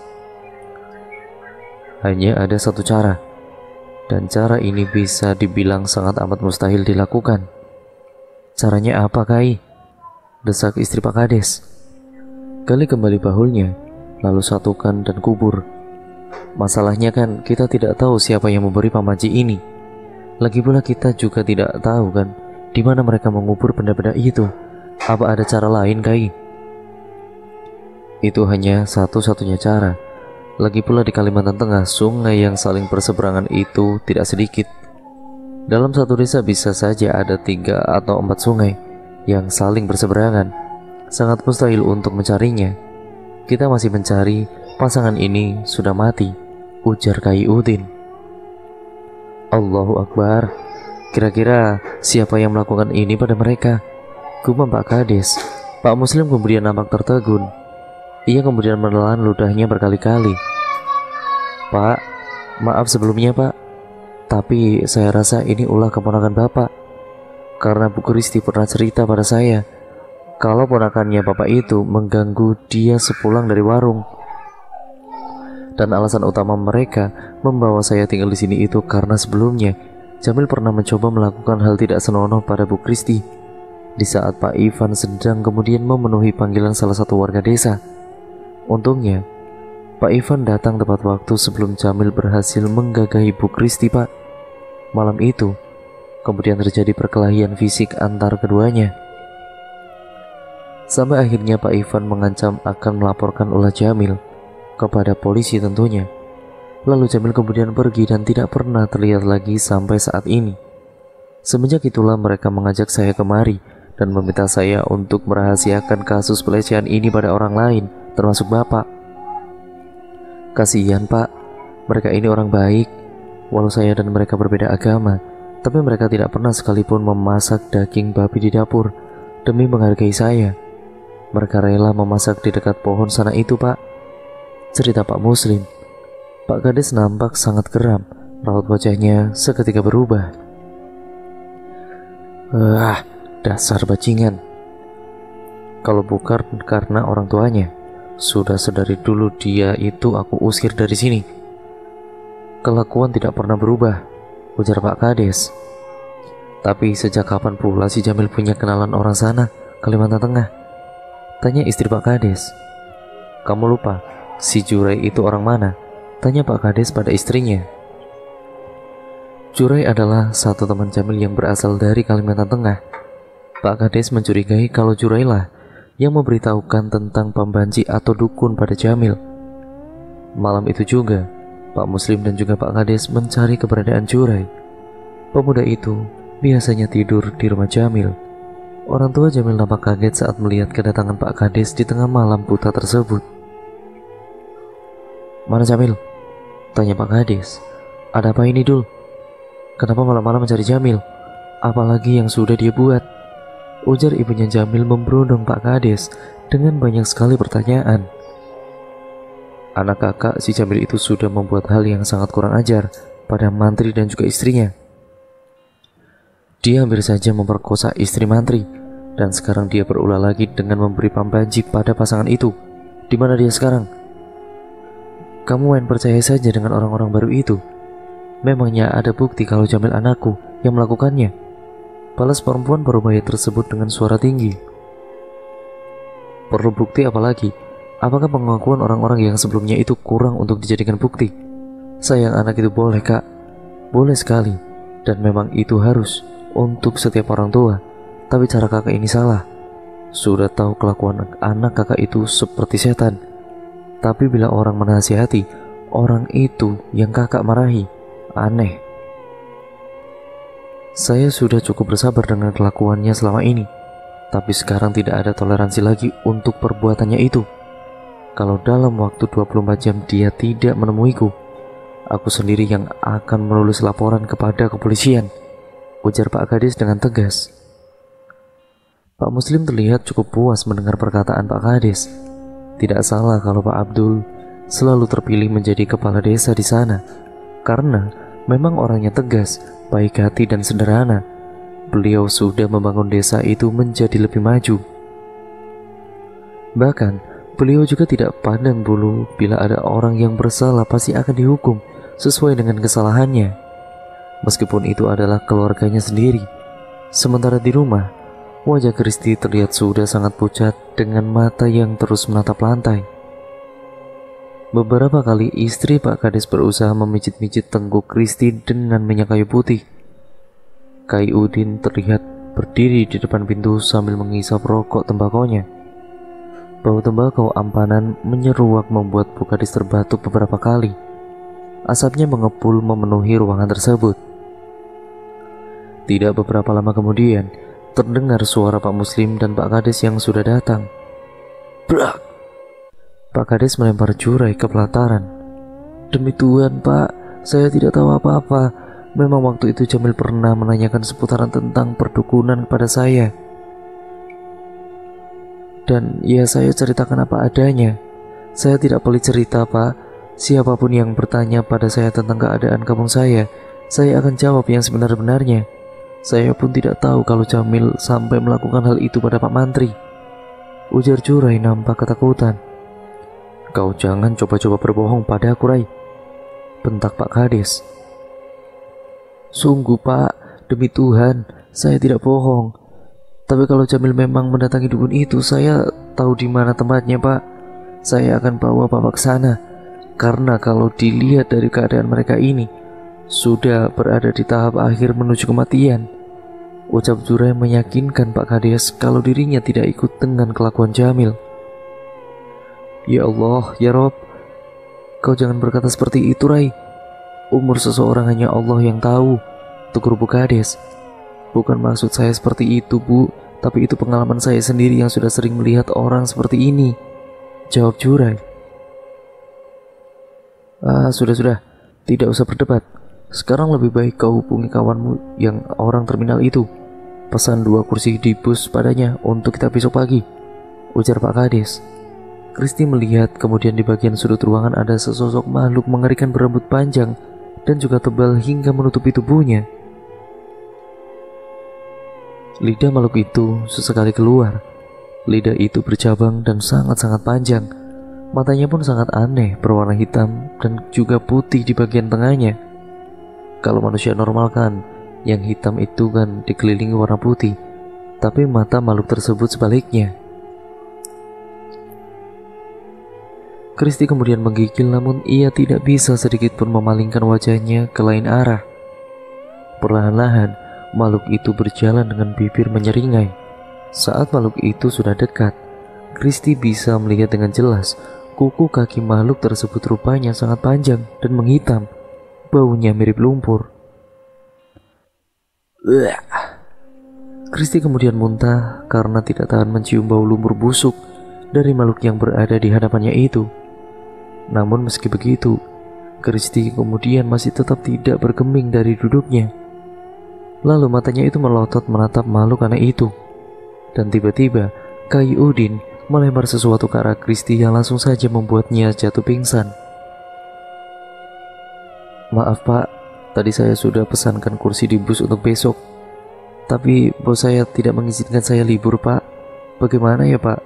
Hanya ada satu cara, dan cara ini bisa dibilang sangat amat mustahil dilakukan. Caranya apa Kai? Desak istri Pak Kades. Gali kembali bahulnya, lalu satukan dan kubur. Masalahnya kan kita tidak tahu siapa yang memberi pambaji ini. Lagi pula kita juga tidak tahu kan di mana mereka mengubur benda-benda itu? Apa ada cara lain, Kai? Itu hanya satu-satunya cara. Lagi pula di Kalimantan Tengah, sungai yang saling berseberangan itu tidak sedikit. Dalam satu desa bisa saja ada tiga atau empat sungai yang saling berseberangan. Sangat mustahil untuk mencarinya. Kita masih mencari pasangan ini sudah mati, ujar Kai Udin. Allahu Akbar. Kira-kira siapa yang melakukan ini pada mereka? Gumam Pak Kades. Pak Muslim kemudian nampak tertegun. Ia kemudian menelan ludahnya berkali-kali. Pak, maaf sebelumnya Pak. Tapi saya rasa ini ulah keponakan Bapak. Karena Bu Kristi pernah cerita pada saya kalau ponakannya Bapak itu mengganggu dia sepulang dari warung. Dan alasan utama mereka membawa saya tinggal di sini itu karena sebelumnya Jamil pernah mencoba melakukan hal tidak senonoh pada Bu Kristi di saat Pak Ivan sedang kemudian memenuhi panggilan salah satu warga desa. Untungnya, Pak Ivan datang tepat waktu sebelum Jamil berhasil menggagahi Bu Kristi, Pak. Malam itu, kemudian terjadi perkelahian fisik antar keduanya. Sampai akhirnya Pak Ivan mengancam akan melaporkan ulah Jamil kepada polisi tentunya. Lalu Jamil kemudian pergi dan tidak pernah terlihat lagi sampai saat ini. Semenjak itulah mereka mengajak saya kemari dan meminta saya untuk merahasiakan kasus pelecehan ini pada orang lain, termasuk Bapak. Kasihan Pak, mereka ini orang baik. Walau saya dan mereka berbeda agama, tapi mereka tidak pernah sekalipun memasak daging babi di dapur demi menghargai saya. Mereka rela memasak di dekat pohon sana itu, Pak. Cerita Pak Muslim. Pak Kades nampak sangat geram. Raut wajahnya seketika berubah. Ah, dasar bajingan. Kalau bukan karena orang tuanya, sudah sedari dulu dia itu aku usir dari sini. Kelakuan tidak pernah berubah, ujar Pak Kades. Tapi sejak kapan pula si Jamil punya kenalan orang sana, Kalimantan Tengah? Tanya istri Pak Kades. Kamu lupa, si Jurai itu orang mana? Tanya Pak Kades pada istrinya. Curai adalah satu teman Jamil yang berasal dari Kalimantan Tengah. Pak Kades mencurigai kalau Jurailah yang memberitahukan tentang pembanci atau dukun pada Jamil. Malam itu juga, Pak Muslim dan juga Pak Kades mencari keberadaan Jurai. Pemuda itu biasanya tidur di rumah Jamil. Orang tua Jamil nampak kaget saat melihat kedatangan Pak Kades di tengah malam buta tersebut. Mana Jamil? Tanya Pak Kades. Ada apa ini Dul? Kenapa malam-malam mencari Jamil? Apalagi yang sudah dia buat? Ujar ibunya Jamil memberondong Pak Kades dengan banyak sekali pertanyaan. Anak kakak si Jamil itu sudah membuat hal yang sangat kurang ajar pada mantri dan juga istrinya. Dia hampir saja memperkosa istri mantri dan sekarang dia berulah lagi dengan memberi pambanji pada pasangan itu. Di mana dia sekarang? Kamu main percaya saja dengan orang-orang baru itu. Memangnya ada bukti kalau Jamil anakku yang melakukannya? Balas perempuan baru bayi tersebut dengan suara tinggi. Perlu bukti apa lagi? Apakah pengakuan orang-orang yang sebelumnya itu kurang untuk dijadikan bukti? Sayang anak itu boleh kak, boleh sekali, dan memang itu harus untuk setiap orang tua. Tapi cara kakak ini salah. Sudah tahu kelakuan anak kakak itu seperti setan. Tapi bila orang menasihati, orang itu yang kakak marahi, aneh. Saya sudah cukup bersabar dengan kelakuannya selama ini, tapi sekarang tidak ada toleransi lagi untuk perbuatannya itu. Kalau dalam waktu 24 jam dia tidak menemuiku, aku sendiri yang akan menulis laporan kepada kepolisian. Ujar Pak Kades dengan tegas. Pak Muslim terlihat cukup puas mendengar perkataan Pak Kades. Tidak salah kalau Pak Abdul selalu terpilih menjadi kepala desa di sana, karena memang orangnya tegas, baik hati dan sederhana. Beliau sudah membangun desa itu menjadi lebih maju. Bahkan, Beliau juga tidak pandang bulu bila ada orang yang bersalah pasti akan dihukum sesuai dengan kesalahannya. Meskipun itu adalah keluarganya sendiri. Sementara di rumah, wajah Kristi terlihat sudah sangat pucat dengan mata yang terus menatap lantai. Beberapa kali istri Pak Kades berusaha memijit-mijit tengguk Kristi dengan minyak kayu putih. Kai Udin terlihat berdiri di depan pintu sambil mengisap rokok tembakonya. Bau tembakau ampanan menyeruak membuat Bukadis terbatuk beberapa kali. Asapnya mengepul memenuhi ruangan tersebut. Tidak beberapa lama kemudian, terdengar suara Pak Muslim dan Pak Kades yang sudah datang. Brak! Pak Kades melempar jurai ke pelataran. Demi Tuhan, Pak, saya tidak tahu apa-apa. Memang waktu itu Jamil pernah menanyakan seputaran tentang perdukunan kepada saya. Dan ya saya ceritakan apa adanya. Saya tidak pelit cerita pak. Siapa pun yang bertanya pada saya tentang keadaan kampung saya, saya akan jawab yang sebenar-benarnya. Saya pun tidak tahu kalau Jamil sampai melakukan hal itu pada Pak Mantri. Ujar Jurai nampak ketakutan. Kau jangan coba-coba berbohong pada aku, Rai. Bentak Pak Kades. Sungguh, Pak, demi Tuhan, saya tidak bohong. Tapi kalau Jamil memang mendatangi dukun itu, saya tahu di mana tempatnya, Pak. Saya akan bawa Bapak ke sana. Karena kalau dilihat dari keadaan mereka ini, sudah berada di tahap akhir menuju kematian. Ucap Zurai meyakinkan Pak Kades kalau dirinya tidak ikut dengan kelakuan Jamil. Ya Allah, ya Rob, kau jangan berkata seperti itu, Rai. Umur seseorang hanya Allah yang tahu. Tukur Bu Kades. Bukan maksud saya seperti itu, Bu. Tapi itu pengalaman saya sendiri yang sudah sering melihat orang seperti ini. Jawab Jurai. Ah, sudah-sudah. Tidak usah berdebat. Sekarang lebih baik kau hubungi kawanmu yang orang terminal itu. Pesan dua kursi di bus padanya untuk kita besok pagi. Ujar Pak Kades. Kristi melihat kemudian di bagian sudut ruangan ada sesosok makhluk mengerikan berambut panjang dan juga tebal hingga menutupi tubuhnya. Lidah makhluk itu sesekali keluar. Lidah itu bercabang dan sangat-sangat panjang. Matanya pun sangat aneh, berwarna hitam dan juga putih di bagian tengahnya. Kalau manusia normal kan, yang hitam itu kan dikelilingi warna putih, tapi mata makhluk tersebut sebaliknya. Kristi kemudian menggigil namun ia tidak bisa sedikit pun memalingkan wajahnya ke lain arah. Perlahan-lahan, Makhluk itu berjalan dengan bibir menyeringai. Saat makhluk itu sudah dekat, Kristi bisa melihat dengan jelas kuku kaki makhluk tersebut rupanya sangat panjang dan menghitam. Baunya mirip lumpur. Kristi kemudian muntah karena tidak tahan mencium bau lumpur busuk dari makhluk yang berada di hadapannya itu. Namun meski begitu, Kristi kemudian masih tetap tidak bergeming dari duduknya. Lalu matanya itu melotot menatap makhluk aneh itu. Dan tiba-tiba, Kai Udin melempar sesuatu ke arah Kristi yang langsung saja membuatnya jatuh pingsan. Maaf pak, tadi saya sudah pesankan kursi di bus untuk besok. Tapi bos saya tidak mengizinkan saya libur pak. Bagaimana ya pak?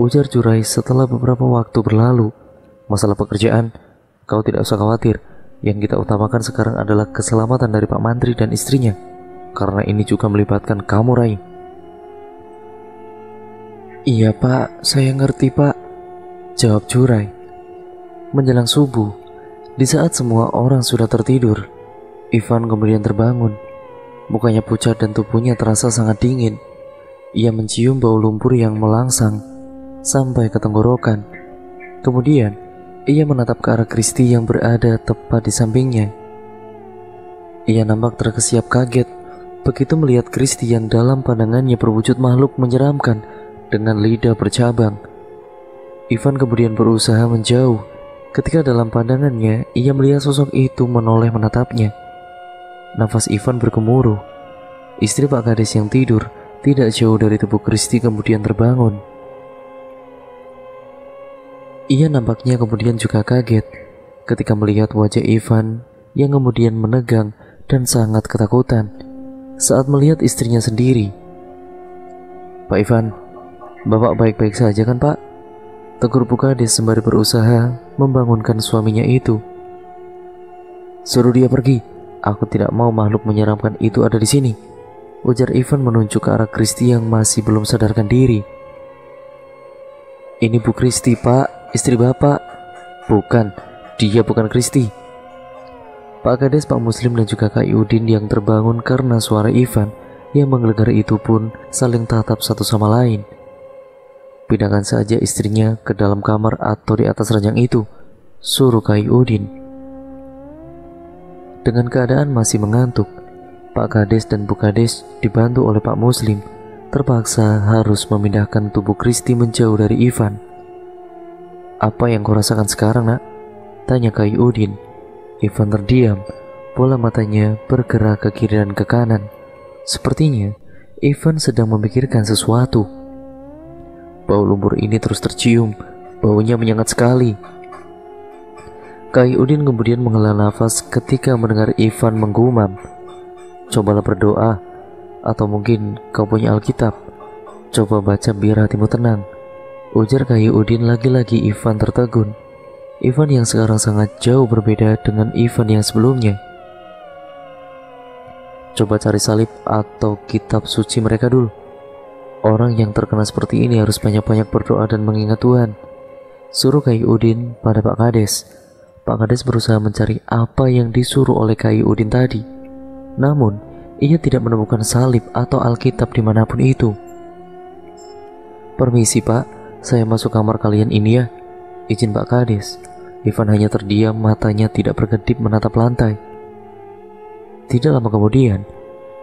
Ujar Jurai setelah beberapa waktu berlalu. Masalah pekerjaan, kau tidak usah khawatir. Yang kita utamakan sekarang adalah keselamatan dari Pak Mantri dan istrinya karena ini juga melibatkan kamu, Rai. Iya pak, saya ngerti pak. Jawab Jurai. Menjelang subuh, di saat semua orang sudah tertidur, Ivan kemudian terbangun. Mukanya pucat dan tubuhnya terasa sangat dingin. Ia mencium bau lumpur yang melangsang sampai ke tenggorokan. Kemudian, ia menatap ke arah Kristi yang berada tepat di sampingnya. Ia nampak terkesiap kaget begitu melihat Kristi yang dalam pandangannya berwujud makhluk menyeramkan dengan lidah bercabang. Ivan kemudian berusaha menjauh. Ketika dalam pandangannya, ia melihat sosok itu menoleh menatapnya. Nafas Ivan bergemuruh. Istri Pak Kades yang tidur tidak jauh dari tubuh Kristi kemudian terbangun. Ia nampaknya kemudian juga kaget ketika melihat wajah Ivan yang kemudian menegang dan sangat ketakutan saat melihat istrinya sendiri. Pak Ivan, Bapak baik-baik saja kan Pak? Tegur Bukades sembari berusaha membangunkan suaminya itu. Suruh dia pergi. Aku tidak mau makhluk menyeramkan itu ada di sini. Ujar Ivan menunjuk ke arah Kristi yang masih belum sadarkan diri. Ini Bu Kristi, Pak, istri Bapak. Bukan, dia bukan Kristi. Pak Kades, Pak Muslim dan juga Kak Yudin yang terbangun karena suara Ivan yang menggelegar itu pun saling tatap satu sama lain. Pindahkan saja istrinya ke dalam kamar atau di atas ranjang itu, suruh Kai Udin. Dengan keadaan masih mengantuk, Pak Kades dan Bu Kades dibantu oleh Pak Muslim terpaksa harus memindahkan tubuh Kristi menjauh dari Ivan. Apa yang kau rasakan sekarang nak? Tanya Kai Udin. Ivan terdiam, bola matanya bergerak ke kiri dan ke kanan. Sepertinya Ivan sedang memikirkan sesuatu. Bau lumpur ini terus tercium, baunya menyengat sekali. Kai Udin kemudian menghela nafas ketika mendengar Ivan menggumam. Cobalah berdoa, atau mungkin kau punya Alkitab. Coba baca biar hatimu tenang. Ujar Kai Udin lagi-lagi Ivan tertegun. Ivan yang sekarang sangat jauh berbeda dengan Ivan yang sebelumnya. Coba cari salib atau kitab suci mereka dulu. Orang yang terkena seperti ini harus banyak-banyak berdoa dan mengingat Tuhan. Suruh Kai Udin pada Pak Kades. Pak Kades berusaha mencari apa yang disuruh oleh Kai Udin tadi. Namun, ia tidak menemukan salib atau Alkitab di mana pun itu. Permisi pak, saya masuk kamar kalian ini ya. Izin Pak Kades. Ivan hanya terdiam, matanya tidak berkedip menatap lantai. Tidak lama kemudian,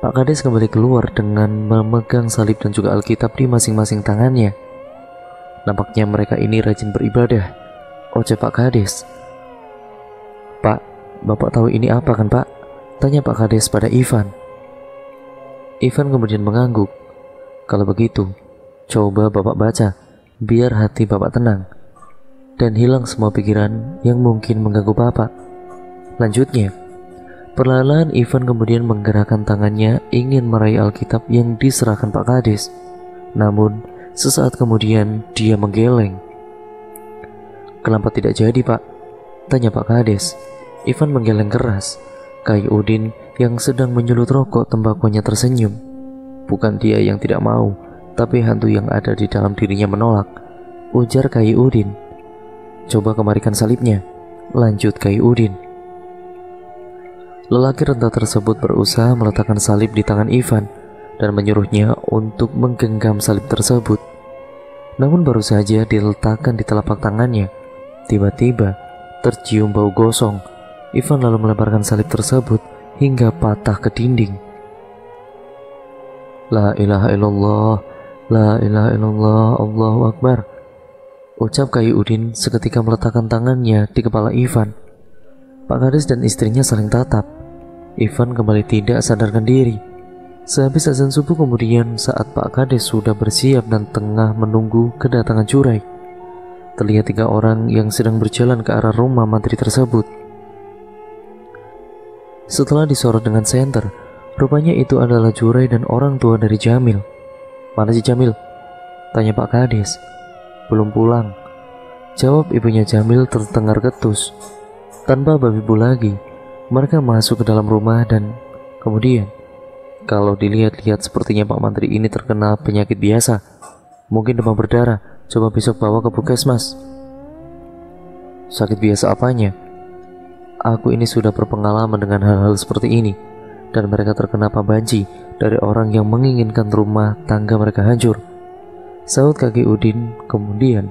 Pak Kades kembali keluar dengan memegang salib dan juga Alkitab di masing-masing tangannya. Nampaknya mereka ini rajin beribadah. Oce Pak Kades. Pak, Bapak tahu ini apa kan Pak? Tanya Pak Kades pada Ivan. Ivan kemudian mengangguk. Kalau begitu, coba Bapak baca, biar hati Bapak tenang. Dan hilang semua pikiran yang mungkin mengganggu Bapak. Lanjutnya, Perlahan Ivan kemudian menggerakkan tangannya ingin meraih Alkitab yang diserahkan Pak Kades. Namun, sesaat kemudian dia menggeleng. Kenapa tidak jadi pak? Tanya Pak Kades. Ivan menggeleng keras. Kai Udin yang sedang menyulut rokok tembakunya tersenyum. Bukan dia yang tidak mau, tapi hantu yang ada di dalam dirinya menolak. Ujar Kai Udin. Coba kemarikan salibnya. Lanjut Kai Udin. Lelaki renta tersebut berusaha meletakkan salib di tangan Ivan dan menyuruhnya untuk menggenggam salib tersebut. Namun baru saja diletakkan di telapak tangannya, tiba-tiba tercium bau gosong. Ivan lalu melemparkan salib tersebut hingga patah ke dinding. La ilaha illallah, la ilaha illallah, Allahu Akbar. Ucap Kayu Udin seketika meletakkan tangannya di kepala Ivan. Pak Kades dan istrinya saling tatap. Ivan kembali tidak sadarkan diri. Sehabis azan subuh kemudian saat Pak Kades sudah bersiap dan tengah menunggu kedatangan Jurai. Terlihat tiga orang yang sedang berjalan ke arah rumah mantri tersebut. Setelah disorot dengan senter, rupanya itu adalah Jurai dan orang tua dari Jamil. Mana si Jamil? Tanya Pak Kades. Belum pulang. Jawab ibunya Jamil terdengar ketus. Tanpa babi bu lagi, mereka masuk ke dalam rumah dan kemudian kalau dilihat-lihat sepertinya Pak Menteri ini terkena penyakit biasa. Mungkin demam berdarah. Coba besok bawa ke puskesmas. Sakit biasa apanya? Aku ini sudah berpengalaman dengan hal-hal seperti ini dan mereka terkena pabanci dari orang yang menginginkan rumah tangga mereka hancur. Saud kaki Udin kemudian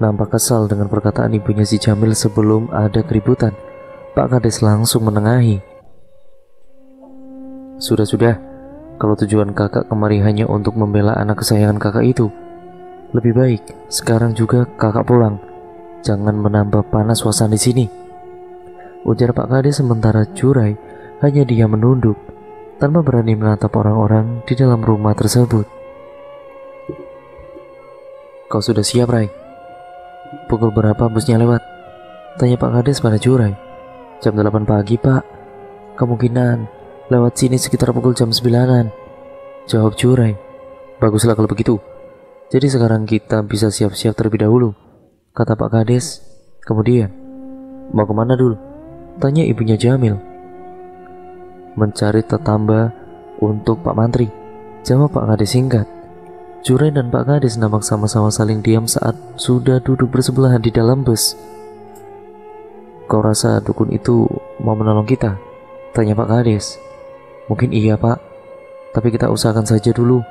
nampak kesal dengan perkataan ibunya si Jamil sebelum ada keributan. Pak Kades langsung menengahi. Sudah-sudah, kalau tujuan kakak kemari hanya untuk membela anak kesayangan kakak itu, lebih baik sekarang juga kakak pulang. Jangan menambah panas suasana di sini. Ujar Pak Kades sementara Curai hanya dia menunduk tanpa berani menatap orang-orang di dalam rumah tersebut. Kau sudah siap, Rai? Pukul berapa busnya lewat? Tanya Pak Kades pada Curai. Jam 8 pagi pak Kemungkinan lewat sini sekitar pukul jam 9an Jawab Curai Baguslah kalau begitu Jadi sekarang kita bisa siap-siap terlebih dahulu Kata Pak Kades Kemudian Mau ke mana dulu? Tanya ibunya Jamil Mencari tetamba untuk Pak Mantri Jawab Pak Kades singkat Curai dan Pak Kades nampak sama-sama saling diam saat sudah duduk bersebelahan di dalam bus Kau rasa dukun itu mau menolong kita? Tanya Pak Kades. Mungkin iya pak, tapi kita usahakan saja dulu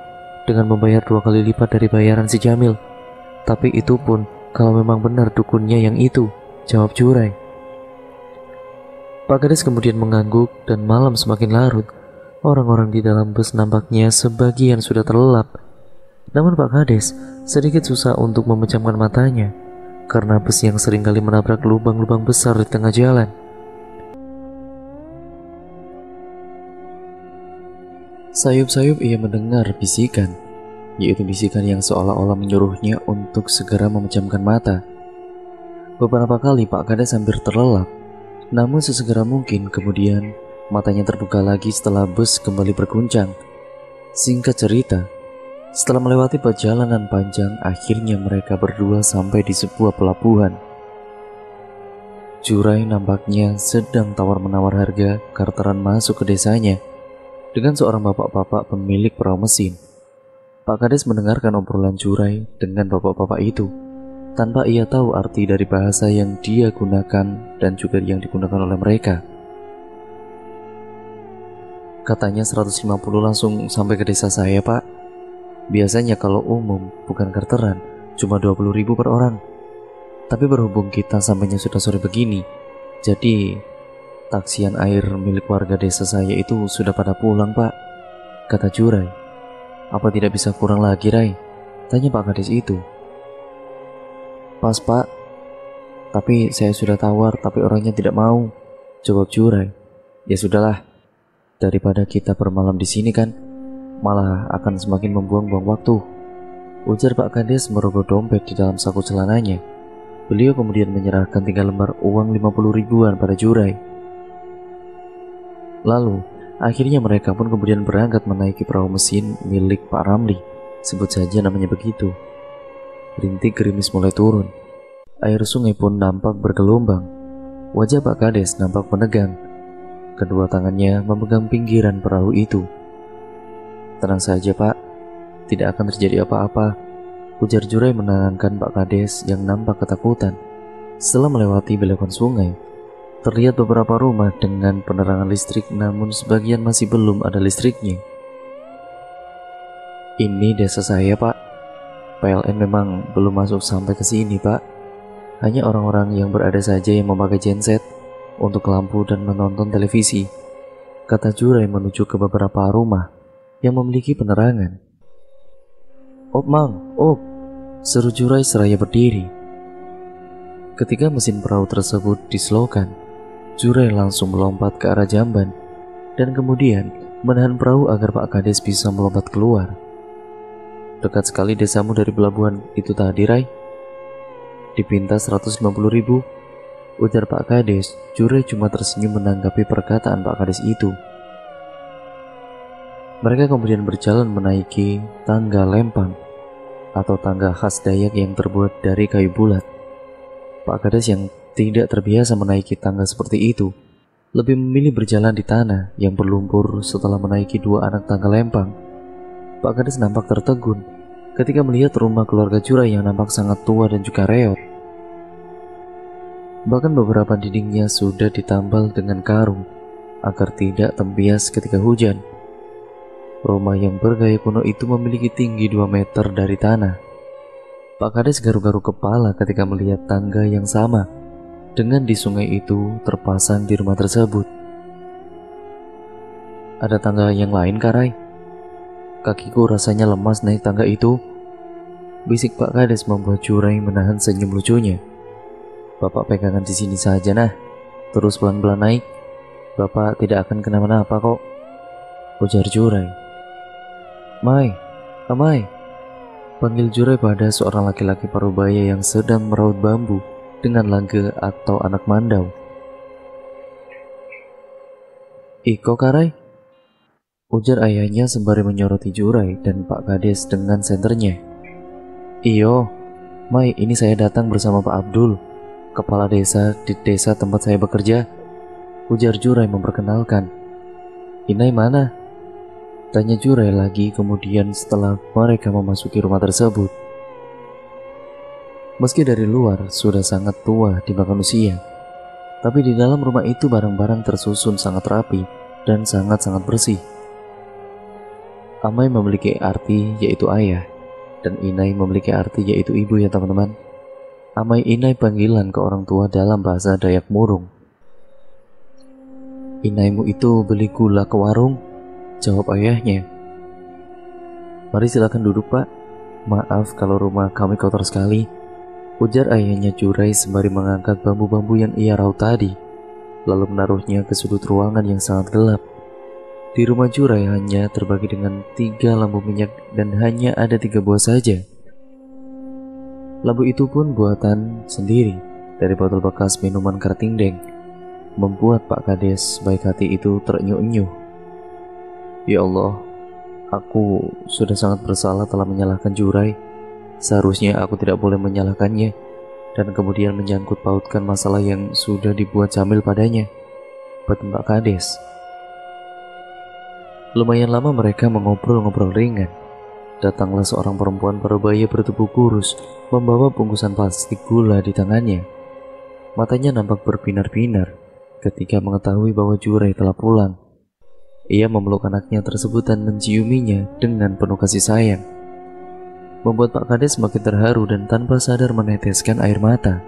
dengan membayar dua kali lipat dari bayaran si Jamil. Tapi itu pun kalau memang benar dukunnya yang itu, jawab Curai. Pak Kades kemudian mengangguk dan malam semakin larut. Orang-orang di dalam bus nampaknya sebagian sudah terlelap. Namun Pak Kades sedikit susah untuk memejamkan matanya karena bus yang sering kali menabrak lubang-lubang besar di tengah jalan. Sayup-sayup ia mendengar bisikan, yaitu bisikan yang seolah-olah menyuruhnya untuk segera memejamkan mata. Beberapa kali Pak Kades hampir terlelap, namun sesegera mungkin kemudian matanya terbuka lagi setelah bus kembali berguncang. Singkat cerita, setelah melewati perjalanan panjang, akhirnya mereka berdua sampai di sebuah pelabuhan. Jurai nampaknya sedang tawar-menawar harga karteran masuk ke desanya dengan seorang bapak-bapak pemilik perahu mesin. Pak Kades mendengarkan obrolan Jurai dengan bapak-bapak itu tanpa ia tahu arti dari bahasa yang dia gunakan dan juga yang digunakan oleh mereka. Katanya 150 langsung sampai ke desa saya, Pak. Biasanya kalau umum bukan karteran cuma 20 ribu per orang. Tapi berhubung kita sampainya sudah sore begini, jadi taksian air milik warga desa saya itu sudah pada pulang pak. Kata Jurai. Apa tidak bisa kurang lagi Rai? Tanya Pak Kades itu. Pas pak, tapi saya sudah tawar tapi orangnya tidak mau. Jawab Jurai. Ya sudahlah, daripada kita bermalam di sini kan, malah akan semakin membuang-buang waktu. Ujar Pak Kades merogoh dompet di dalam saku celananya. Beliau kemudian menyerahkan tiga lembar uang 50 ribuan pada Jurai. Lalu, akhirnya mereka pun kemudian berangkat menaiki perahu mesin milik Pak Ramli. Sebut saja namanya begitu. Rintik gerimis mulai turun. Air sungai pun nampak bergelombang. Wajah Pak Kades nampak menegang. Kedua tangannya memegang pinggiran perahu itu. Tenang saja pak, tidak akan terjadi apa-apa. Ujar Jurai menenangkan Pak Kades yang nampak ketakutan. Setelah melewati belokan sungai, terlihat beberapa rumah dengan penerangan listrik namun sebagian masih belum ada listriknya. Ini desa saya pak. PLN memang belum masuk sampai ke sini pak. Hanya orang-orang yang berada saja yang memakai genset untuk lampu dan menonton televisi. Kata Jurai menuju ke beberapa rumah yang memiliki penerangan. Op mang, op, seru Jurai seraya berdiri. Ketika mesin perahu tersebut dislokan, Jurai langsung melompat ke arah jamban dan kemudian menahan perahu agar Pak Kades bisa melompat keluar. Dekat sekali desamu dari pelabuhan itu tadi, Rai. Dipinta 150 ribu, ujar Pak Kades. Jurai cuma tersenyum menanggapi perkataan Pak Kades itu. Mereka kemudian berjalan menaiki tangga lempang atau tangga khas Dayak yang terbuat dari kayu bulat. Pak Kades yang tidak terbiasa menaiki tangga seperti itu lebih memilih berjalan di tanah yang berlumpur setelah menaiki dua anak tangga lempang. Pak Kades nampak tertegun ketika melihat rumah keluarga Jurai yang nampak sangat tua dan juga reot. Bahkan beberapa dindingnya sudah ditambal dengan karung agar tidak tempias ketika hujan. Rumah yang bergaya kuno itu memiliki tinggi 2 meter dari tanah. Pak Kades garu-garu kepala ketika melihat tangga yang sama dengan di sungai itu terpasang di rumah tersebut. Ada tangga yang lain, Karai? Kakiku rasanya lemas naik tangga itu. Bisik Pak Kades membuat Jurai menahan senyum lucunya. Bapak pegangan di sini saja nah, terus pelan-pelan naik. Bapak tidak akan kenapa-napa kok. Ujar Jurai. Mai, Amai. Panggil Jurai pada seorang laki-laki parubaya yang sedang meraut bambu dengan langge atau anak mandau. Iko Karai, Ujar ayahnya sembari menyoroti Jurai dan Pak Kades dengan senternya. Iyo, Mai, ini saya datang bersama Pak Abdul, kepala desa di desa tempat saya bekerja. Ujar Jurai memperkenalkan. Inai mana? Tanya Jurai lagi kemudian setelah mereka memasuki rumah tersebut. Meski dari luar sudah sangat tua dimakan usia, tapi di dalam rumah itu barang-barang tersusun sangat rapi dan sangat-sangat bersih. Amai memiliki arti yaitu ayah, dan Inai memiliki arti yaitu ibu ya teman-teman. Amai Inai panggilan ke orang tua dalam bahasa Dayak Murung. Inaimu itu beli gula ke warung, jawab ayahnya. Mari silakan duduk pak. Maaf kalau rumah kami kotor sekali. Ujar ayahnya Jurai sembari mengangkat bambu-bambu yang ia raut tadi, lalu menaruhnya ke sudut ruangan yang sangat gelap. Di rumah Jurai hanya terbagi dengan tiga lampu minyak dan hanya ada tiga buah saja. Lampu itu pun buatan sendiri dari botol bekas minuman kartingdeng, membuat Pak Kades baik hati itu terenyuh-enyuh. Ya Allah, aku sudah sangat bersalah telah menyalahkan Jurai. Seharusnya aku tidak boleh menyalahkannya dan kemudian menyangkut pautkan masalah yang sudah dibuat Jamil padanya. Pak Kades. Lumayan lama mereka mengobrol-ngobrol ringan. Datanglah seorang perempuan parubaya bertubuh kurus, membawa bungkusan plastik gula di tangannya. Matanya nampak berbinar-binar ketika mengetahui bahwa Jurai telah pulang. Ia memeluk anaknya tersebut dan menciuminya dengan penuh kasih sayang. Membuat Pak Kades semakin terharu dan tanpa sadar meneteskan air mata.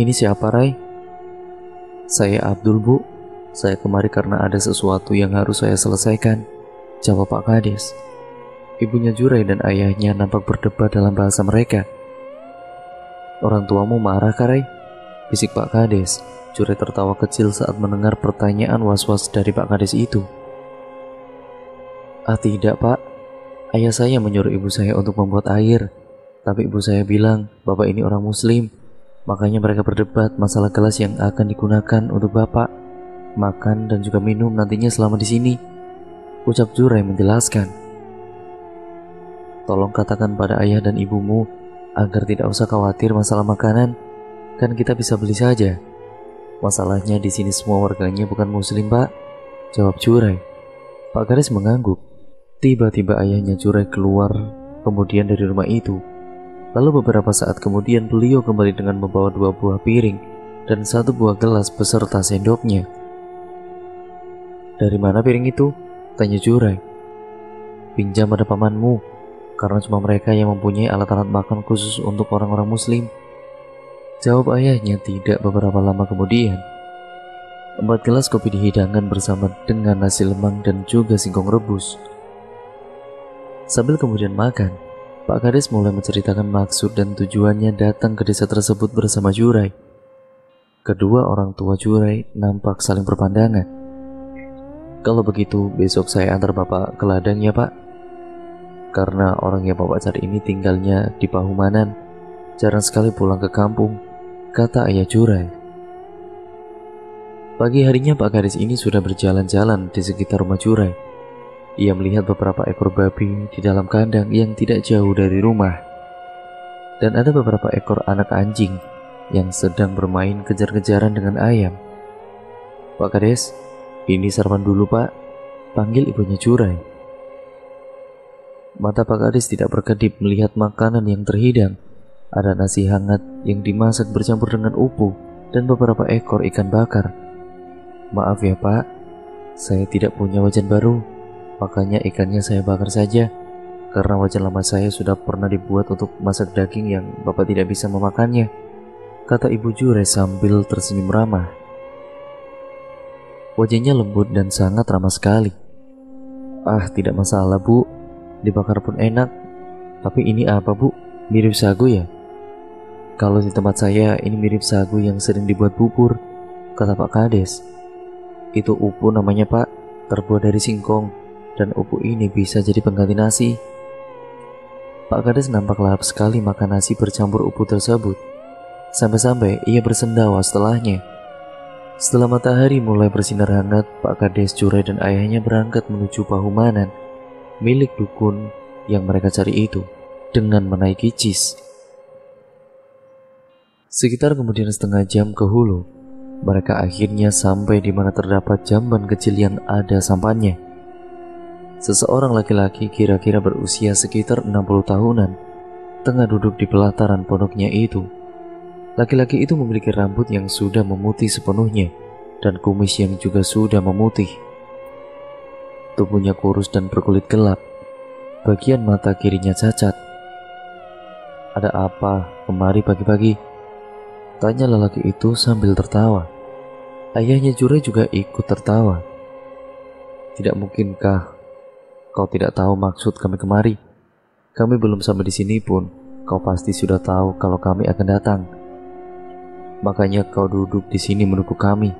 Ini siapa, Rai? Saya Abdul, Bu. Saya kemari karena ada sesuatu yang harus saya selesaikan. Jawab Pak Kades. Ibunya Jurai dan ayahnya nampak berdebat dalam bahasa mereka. Orang tuamu marah, Karai? Bisik Pak Kades. Jurai tertawa kecil saat mendengar pertanyaan was-was dari Pak Kades itu. Ah tidak, Pak. Ayah saya menyuruh ibu saya untuk membuat air. Tapi ibu saya bilang, Bapak ini orang muslim. Makanya mereka berdebat masalah gelas yang akan digunakan untuk Bapak makan, dan juga minum nantinya selama di sini. Ucap Jurai menjelaskan. Tolong katakan pada ayah dan ibumu agar tidak usah khawatir masalah makanan, kan kita bisa beli saja. Masalahnya di sini semua warganya bukan muslim, Pak. Jawab Jurai. Pak Garis mengangguk. Tiba-tiba ayahnya Jurai keluar kemudian dari rumah itu. Lalu beberapa saat kemudian beliau kembali dengan membawa dua buah piring dan satu buah gelas beserta sendoknya. Dari mana piring itu? Tanya Jurai. Pinjam pada pamanmu, karena cuma mereka yang mempunyai alat-alat makan khusus untuk orang-orang muslim. Jawab ayahnya tidak beberapa lama kemudian. Empat gelas kopi dihidangkan bersama dengan nasi lemang dan juga singkong rebus. Sambil kemudian makan, Pak Kades mulai menceritakan maksud dan tujuannya datang ke desa tersebut bersama Jurai. Kedua orang tua Jurai nampak saling berpandangan. Kalau begitu, besok saya antar Bapak ke ladang ya Pak. Karena orang yang Bapak cari ini tinggalnya di Pahumanan, jarang sekali pulang ke kampung, kata ayah Jurai. Pagi harinya Pak Gadis ini sudah berjalan-jalan di sekitar rumah Jurai. Ia melihat beberapa ekor babi di dalam kandang yang tidak jauh dari rumah. Dan ada beberapa ekor anak anjing yang sedang bermain kejar-kejaran dengan ayam. Pak Kades, ini sarapan dulu pak, panggil ibunya Jurai. Mata Pak Kades tidak berkedip melihat makanan yang terhidang. Ada nasi hangat yang dimasak bercampur dengan upu dan beberapa ekor ikan bakar. Maaf ya Pak, saya tidak punya wajan baru, makanya ikannya saya bakar saja. Karena wajan lama saya sudah pernah dibuat untuk masak daging yang Bapak tidak bisa memakannya. Kata Ibu Jure sambil tersenyum ramah. Wajahnya lembut dan sangat ramah sekali. Ah, tidak masalah bu, Dibakar pun enak. Tapi ini apa bu? Mirip sagu ya? Kalau di tempat saya ini mirip sagu yang sering dibuat bubur, kata Pak Kades. Itu upu namanya pak, terbuat dari singkong, dan upu ini bisa jadi pengganti nasi. Pak Kades nampak lahap sekali makan nasi bercampur upu tersebut. Sampai-sampai ia bersendawa setelahnya. Setelah matahari mulai bersinar hangat, Pak Kades, Curai, dan ayahnya berangkat menuju Pahumanan milik dukun yang mereka cari itu dengan menaiki cis. Sekitar kemudian setengah jam ke hulu, mereka akhirnya sampai di mana terdapat jamban kecil yang ada sampannya. Seseorang laki-laki kira-kira berusia sekitar 60 tahunan tengah duduk di pelataran pondoknya itu. Laki-laki itu memiliki rambut yang sudah memutih sepenuhnya dan kumis yang juga sudah memutih. Tubuhnya kurus dan berkulit gelap. Bagian mata kirinya cacat. Ada apa kemari pagi-pagi? Tanya lelaki itu sambil tertawa. Ayahnya Jure juga ikut tertawa. Tidak mungkinkah kau tidak tahu maksud kami kemari? Kami belum sampai di sini pun, kau pasti sudah tahu kalau kami akan datang. Makanya kau duduk di sini menunggu kami,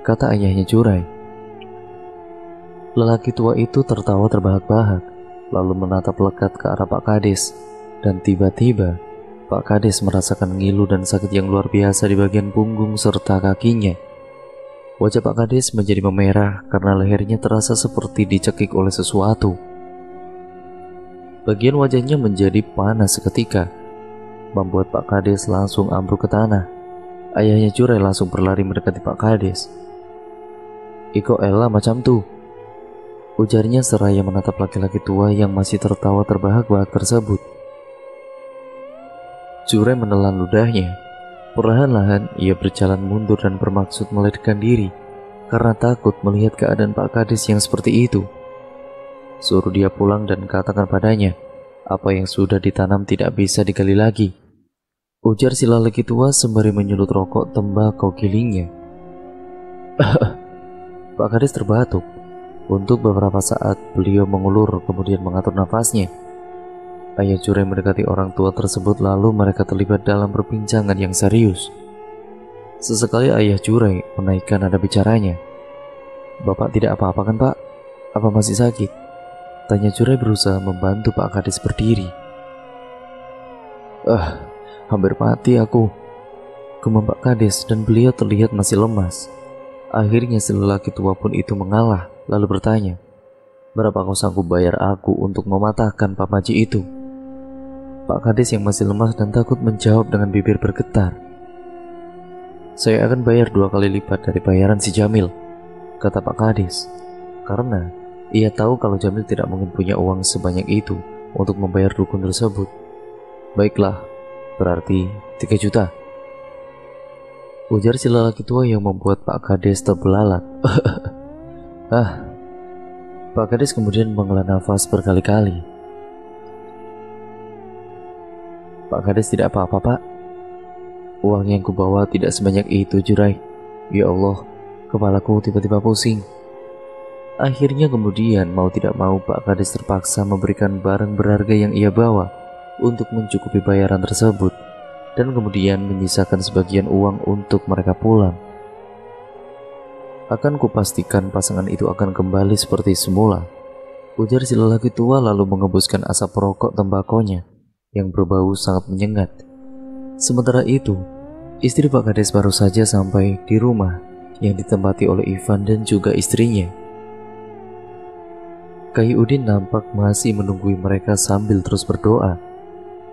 kata ayahnya Jurai. Lelaki tua itu tertawa terbahak-bahak, lalu menatap lekat ke arah Pak Kades, dan tiba-tiba Pak Kades merasakan ngilu dan sakit yang luar biasa di bagian punggung serta kakinya. Wajah Pak Kades menjadi memerah karena lehernya terasa seperti dicekik oleh sesuatu. Bagian wajahnya menjadi panas seketika, membuat Pak Kades langsung ambruk ke tanah. Ayahnya Curai langsung berlari mendekati Pak Kades. Iko Ella macam tuh, Ujarnya seraya menatap laki-laki tua yang masih tertawa terbahak-bahak tersebut. Jure menelan ludahnya. Perlahan-lahan ia berjalan mundur dan bermaksud melarikan diri karena takut melihat keadaan Pak Kades yang seperti itu. Suruh dia pulang dan katakan padanya, apa yang sudah ditanam tidak bisa digali lagi. Ujar si lelaki tua sembari menyulut rokok tembakau gilingnya. Pak Kades terbatuk untuk beberapa saat beliau mengulur kemudian mengatur nafasnya. Ayah Curai mendekati orang tua tersebut lalu mereka terlibat dalam perbincangan yang serius. Sesekali ayah Curai menaikkan nada bicaranya. Bapak tidak apa-apa kan pak? Apa masih sakit? Tanya Curai berusaha membantu Pak Kadis berdiri. Ah, hampir mati aku. Kemam Pak Kades dan beliau terlihat masih lemas. Akhirnya si lelaki tua pun itu mengalah lalu bertanya, Berapa kau sanggup bayar aku untuk mematahkan Pak Maji itu? Pak Kades yang masih lemas dan takut menjawab dengan bibir bergetar. Saya akan bayar dua kali lipat dari bayaran si Jamil, kata Pak Kades. Karena ia tahu kalau Jamil tidak mungkin punya uang sebanyak itu untuk membayar dukun tersebut. Baiklah, berarti 3 juta. Ujar si lelaki tua yang membuat Pak Kades terbelalak. Ah, Pak Kades kemudian menghela nafas berkali-kali. Pak Kades tidak apa-apa, Pak. Uang yang kubawa tidak sebanyak itu, Jurai. Ya Allah, kepalaku tiba-tiba pusing. Akhirnya kemudian mau tidak mau Pak Kades terpaksa memberikan barang berharga yang ia bawa untuk mencukupi bayaran tersebut dan kemudian menyisakan sebagian uang untuk mereka pulang. Akan kupastikan pasangan itu akan kembali seperti semula. Ujar si lelaki tua lalu mengebuskan asap rokok tembakonya yang berbau sangat menyengat. Sementara itu, istri Pak Kades baru saja sampai di rumah yang ditempati oleh Ivan dan juga istrinya. Udin nampak masih menunggui mereka sambil terus berdoa.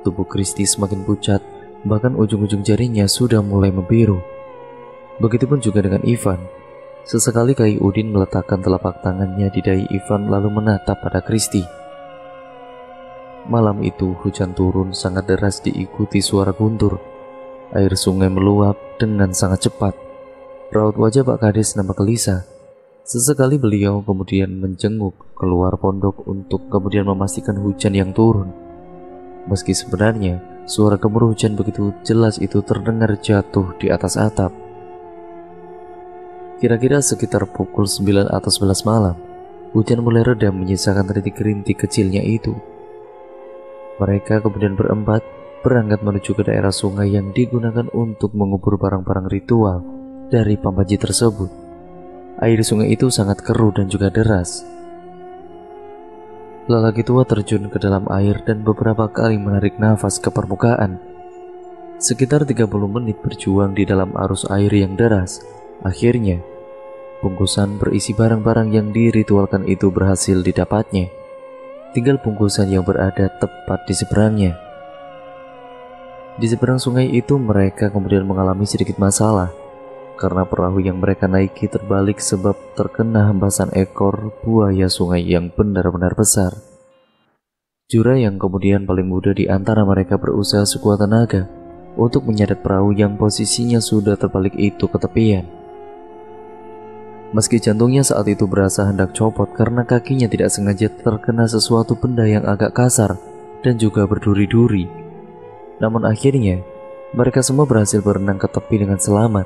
Tubuh Kristi semakin pucat, bahkan ujung-ujung jarinya sudah mulai membiru. Begitupun juga dengan Ivan Sesekali Udin meletakkan telapak tangannya di dahi Ivan lalu menatap pada Kristi. Malam itu hujan turun sangat deras diikuti suara guntur. Air sungai meluap dengan sangat cepat. Raut wajah Pak Kades nampak gelisah. Sesekali beliau kemudian menjenguk keluar pondok untuk kemudian memastikan hujan yang turun. Meski sebenarnya suara gemuruh hujan begitu jelas itu terdengar jatuh di atas atap. Kira-kira sekitar pukul 9 atau 11 malam, hujan mulai reda menyisakan rintik-rintik kecilnya itu. Mereka kemudian berempat berangkat menuju ke daerah sungai yang digunakan untuk mengubur barang-barang ritual dari Pampaji tersebut. Air sungai itu sangat keruh dan juga deras. Lelaki tua terjun ke dalam air dan beberapa kali menarik nafas ke permukaan. Sekitar 30 menit berjuang di dalam arus air yang deras. Akhirnya, bungkusan berisi barang-barang yang diritualkan itu berhasil didapatnya tinggal bungkusan yang berada tepat di seberangnya. Di seberang sungai itu mereka kemudian mengalami sedikit masalah karena perahu yang mereka naiki terbalik sebab terkena hembasan ekor buaya sungai yang benar-benar besar. Jura yang kemudian paling muda di antara mereka berusaha sekuat tenaga untuk menyeret perahu yang posisinya sudah terbalik itu ke tepian. Meski jantungnya saat itu berasa hendak copot karena kakinya tidak sengaja terkena sesuatu benda yang agak kasar dan juga berduri-duri. Namun akhirnya, mereka semua berhasil berenang ke tepi dengan selamat.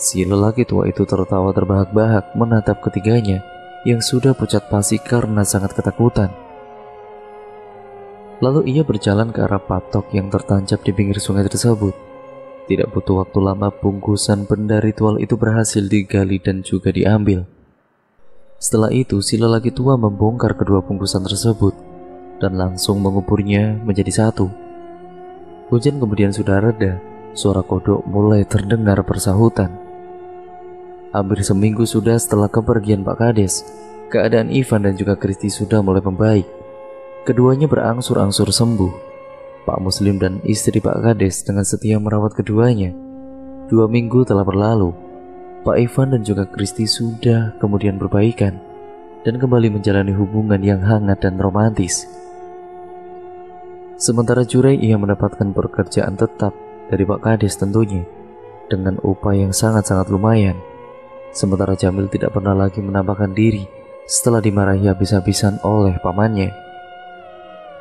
Si lelaki tua itu tertawa terbahak-bahak menatap ketiganya yang sudah pucat pasi karena sangat ketakutan. Lalu ia berjalan ke arah patok yang tertancap di pinggir sungai tersebut. Tidak butuh waktu lama bungkusan benda ritual itu berhasil digali dan juga diambil. Setelah itu si lelaki tua membongkar kedua bungkusan tersebut dan langsung menguburnya menjadi satu. Hujan kemudian sudah reda, suara kodok mulai terdengar persahutan. Hampir seminggu sudah setelah kepergian Pak Kades, keadaan Ivan dan juga Kristi sudah mulai membaik. Keduanya berangsur-angsur sembuh Pak Muslim dan istri Pak Kades dengan setia merawat keduanya. Dua minggu telah berlalu, Pak Ivan dan juga Kristi sudah kemudian berbaikan dan kembali menjalani hubungan yang hangat dan romantis. Sementara Jurai ia mendapatkan pekerjaan tetap dari Pak Kades tentunya dengan upah yang sangat-sangat lumayan. Sementara Jamil tidak pernah lagi menampakkan diri setelah dimarahi habis-habisan oleh pamannya.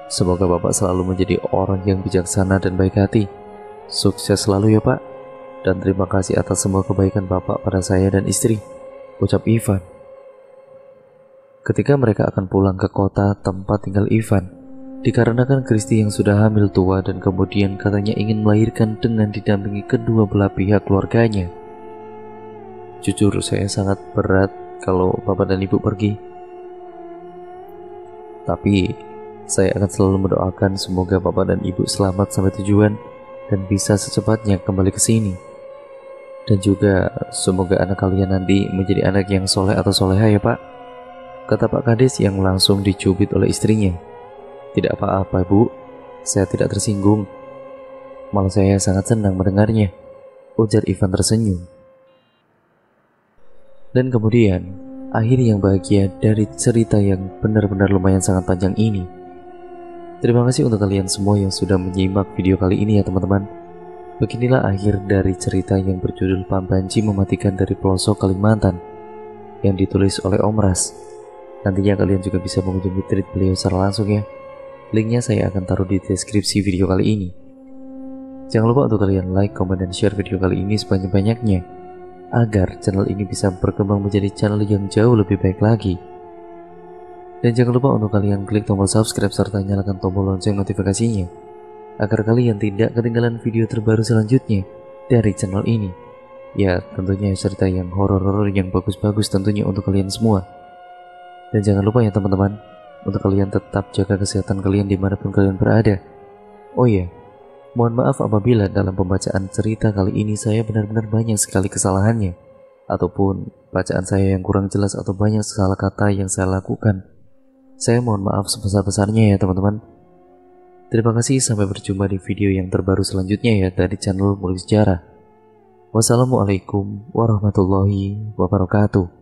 Semoga Bapak selalu menjadi orang yang bijaksana dan baik hati. Sukses selalu ya Pak. Dan terima kasih atas semua kebaikan Bapak pada saya dan istri. Ucap Ivan. Ketika mereka akan pulang ke kota tempat tinggal Ivan, dikarenakan Kristi yang sudah hamil tua dan kemudian katanya ingin melahirkan dengan didampingi kedua belah pihak keluarganya. Jujur saya sangat berat kalau bapak dan ibu pergi. Tapi saya akan selalu mendoakan semoga Bapak dan Ibu selamat sampai tujuan dan bisa secepatnya kembali ke sini. Dan juga semoga anak kalian nanti menjadi anak yang soleh atau soleha ya Pak. Kata Pak Kades yang langsung dicubit oleh istrinya. Tidak apa-apa Bu, saya tidak tersinggung. Malah saya sangat senang mendengarnya. Ujar Ivan tersenyum. Dan kemudian, akhir yang bahagia dari cerita yang benar-benar lumayan sangat panjang ini Terima kasih untuk kalian semua yang sudah menyimak video kali ini ya teman-teman. Beginilah akhir dari cerita yang berjudul Pambanci Mematikan dari Pelosok Kalimantan yang ditulis oleh Om Ras. Nantinya kalian juga bisa mengunjungi tweet beliau secara langsung ya. Linknya saya akan taruh di deskripsi video kali ini. Jangan lupa untuk kalian like, comment, dan share video kali ini sebanyak-banyaknya agar channel ini bisa berkembang menjadi channel yang jauh lebih baik lagi. Dan jangan lupa untuk kalian klik tombol subscribe serta nyalakan tombol lonceng notifikasinya agar kalian tidak ketinggalan video terbaru selanjutnya dari channel ini. Ya, tentunya cerita yang horor-horor yang bagus-bagus tentunya untuk kalian semua. Dan jangan lupa ya teman-teman, untuk kalian tetap jaga kesehatan kalian di mana pun kalian berada. Oh iya, mohon maaf apabila dalam pembacaan cerita kali ini saya benar-benar banyak sekali kesalahannya, ataupun bacaan saya yang kurang jelas atau banyak salah kata yang saya lakukan. Saya mohon maaf sebesar-besarnya ya teman-teman. Terima kasih sampai berjumpa di video yang terbaru selanjutnya ya dari channel Mulik Sejarah. Wassalamualaikum warahmatullahi wabarakatuh.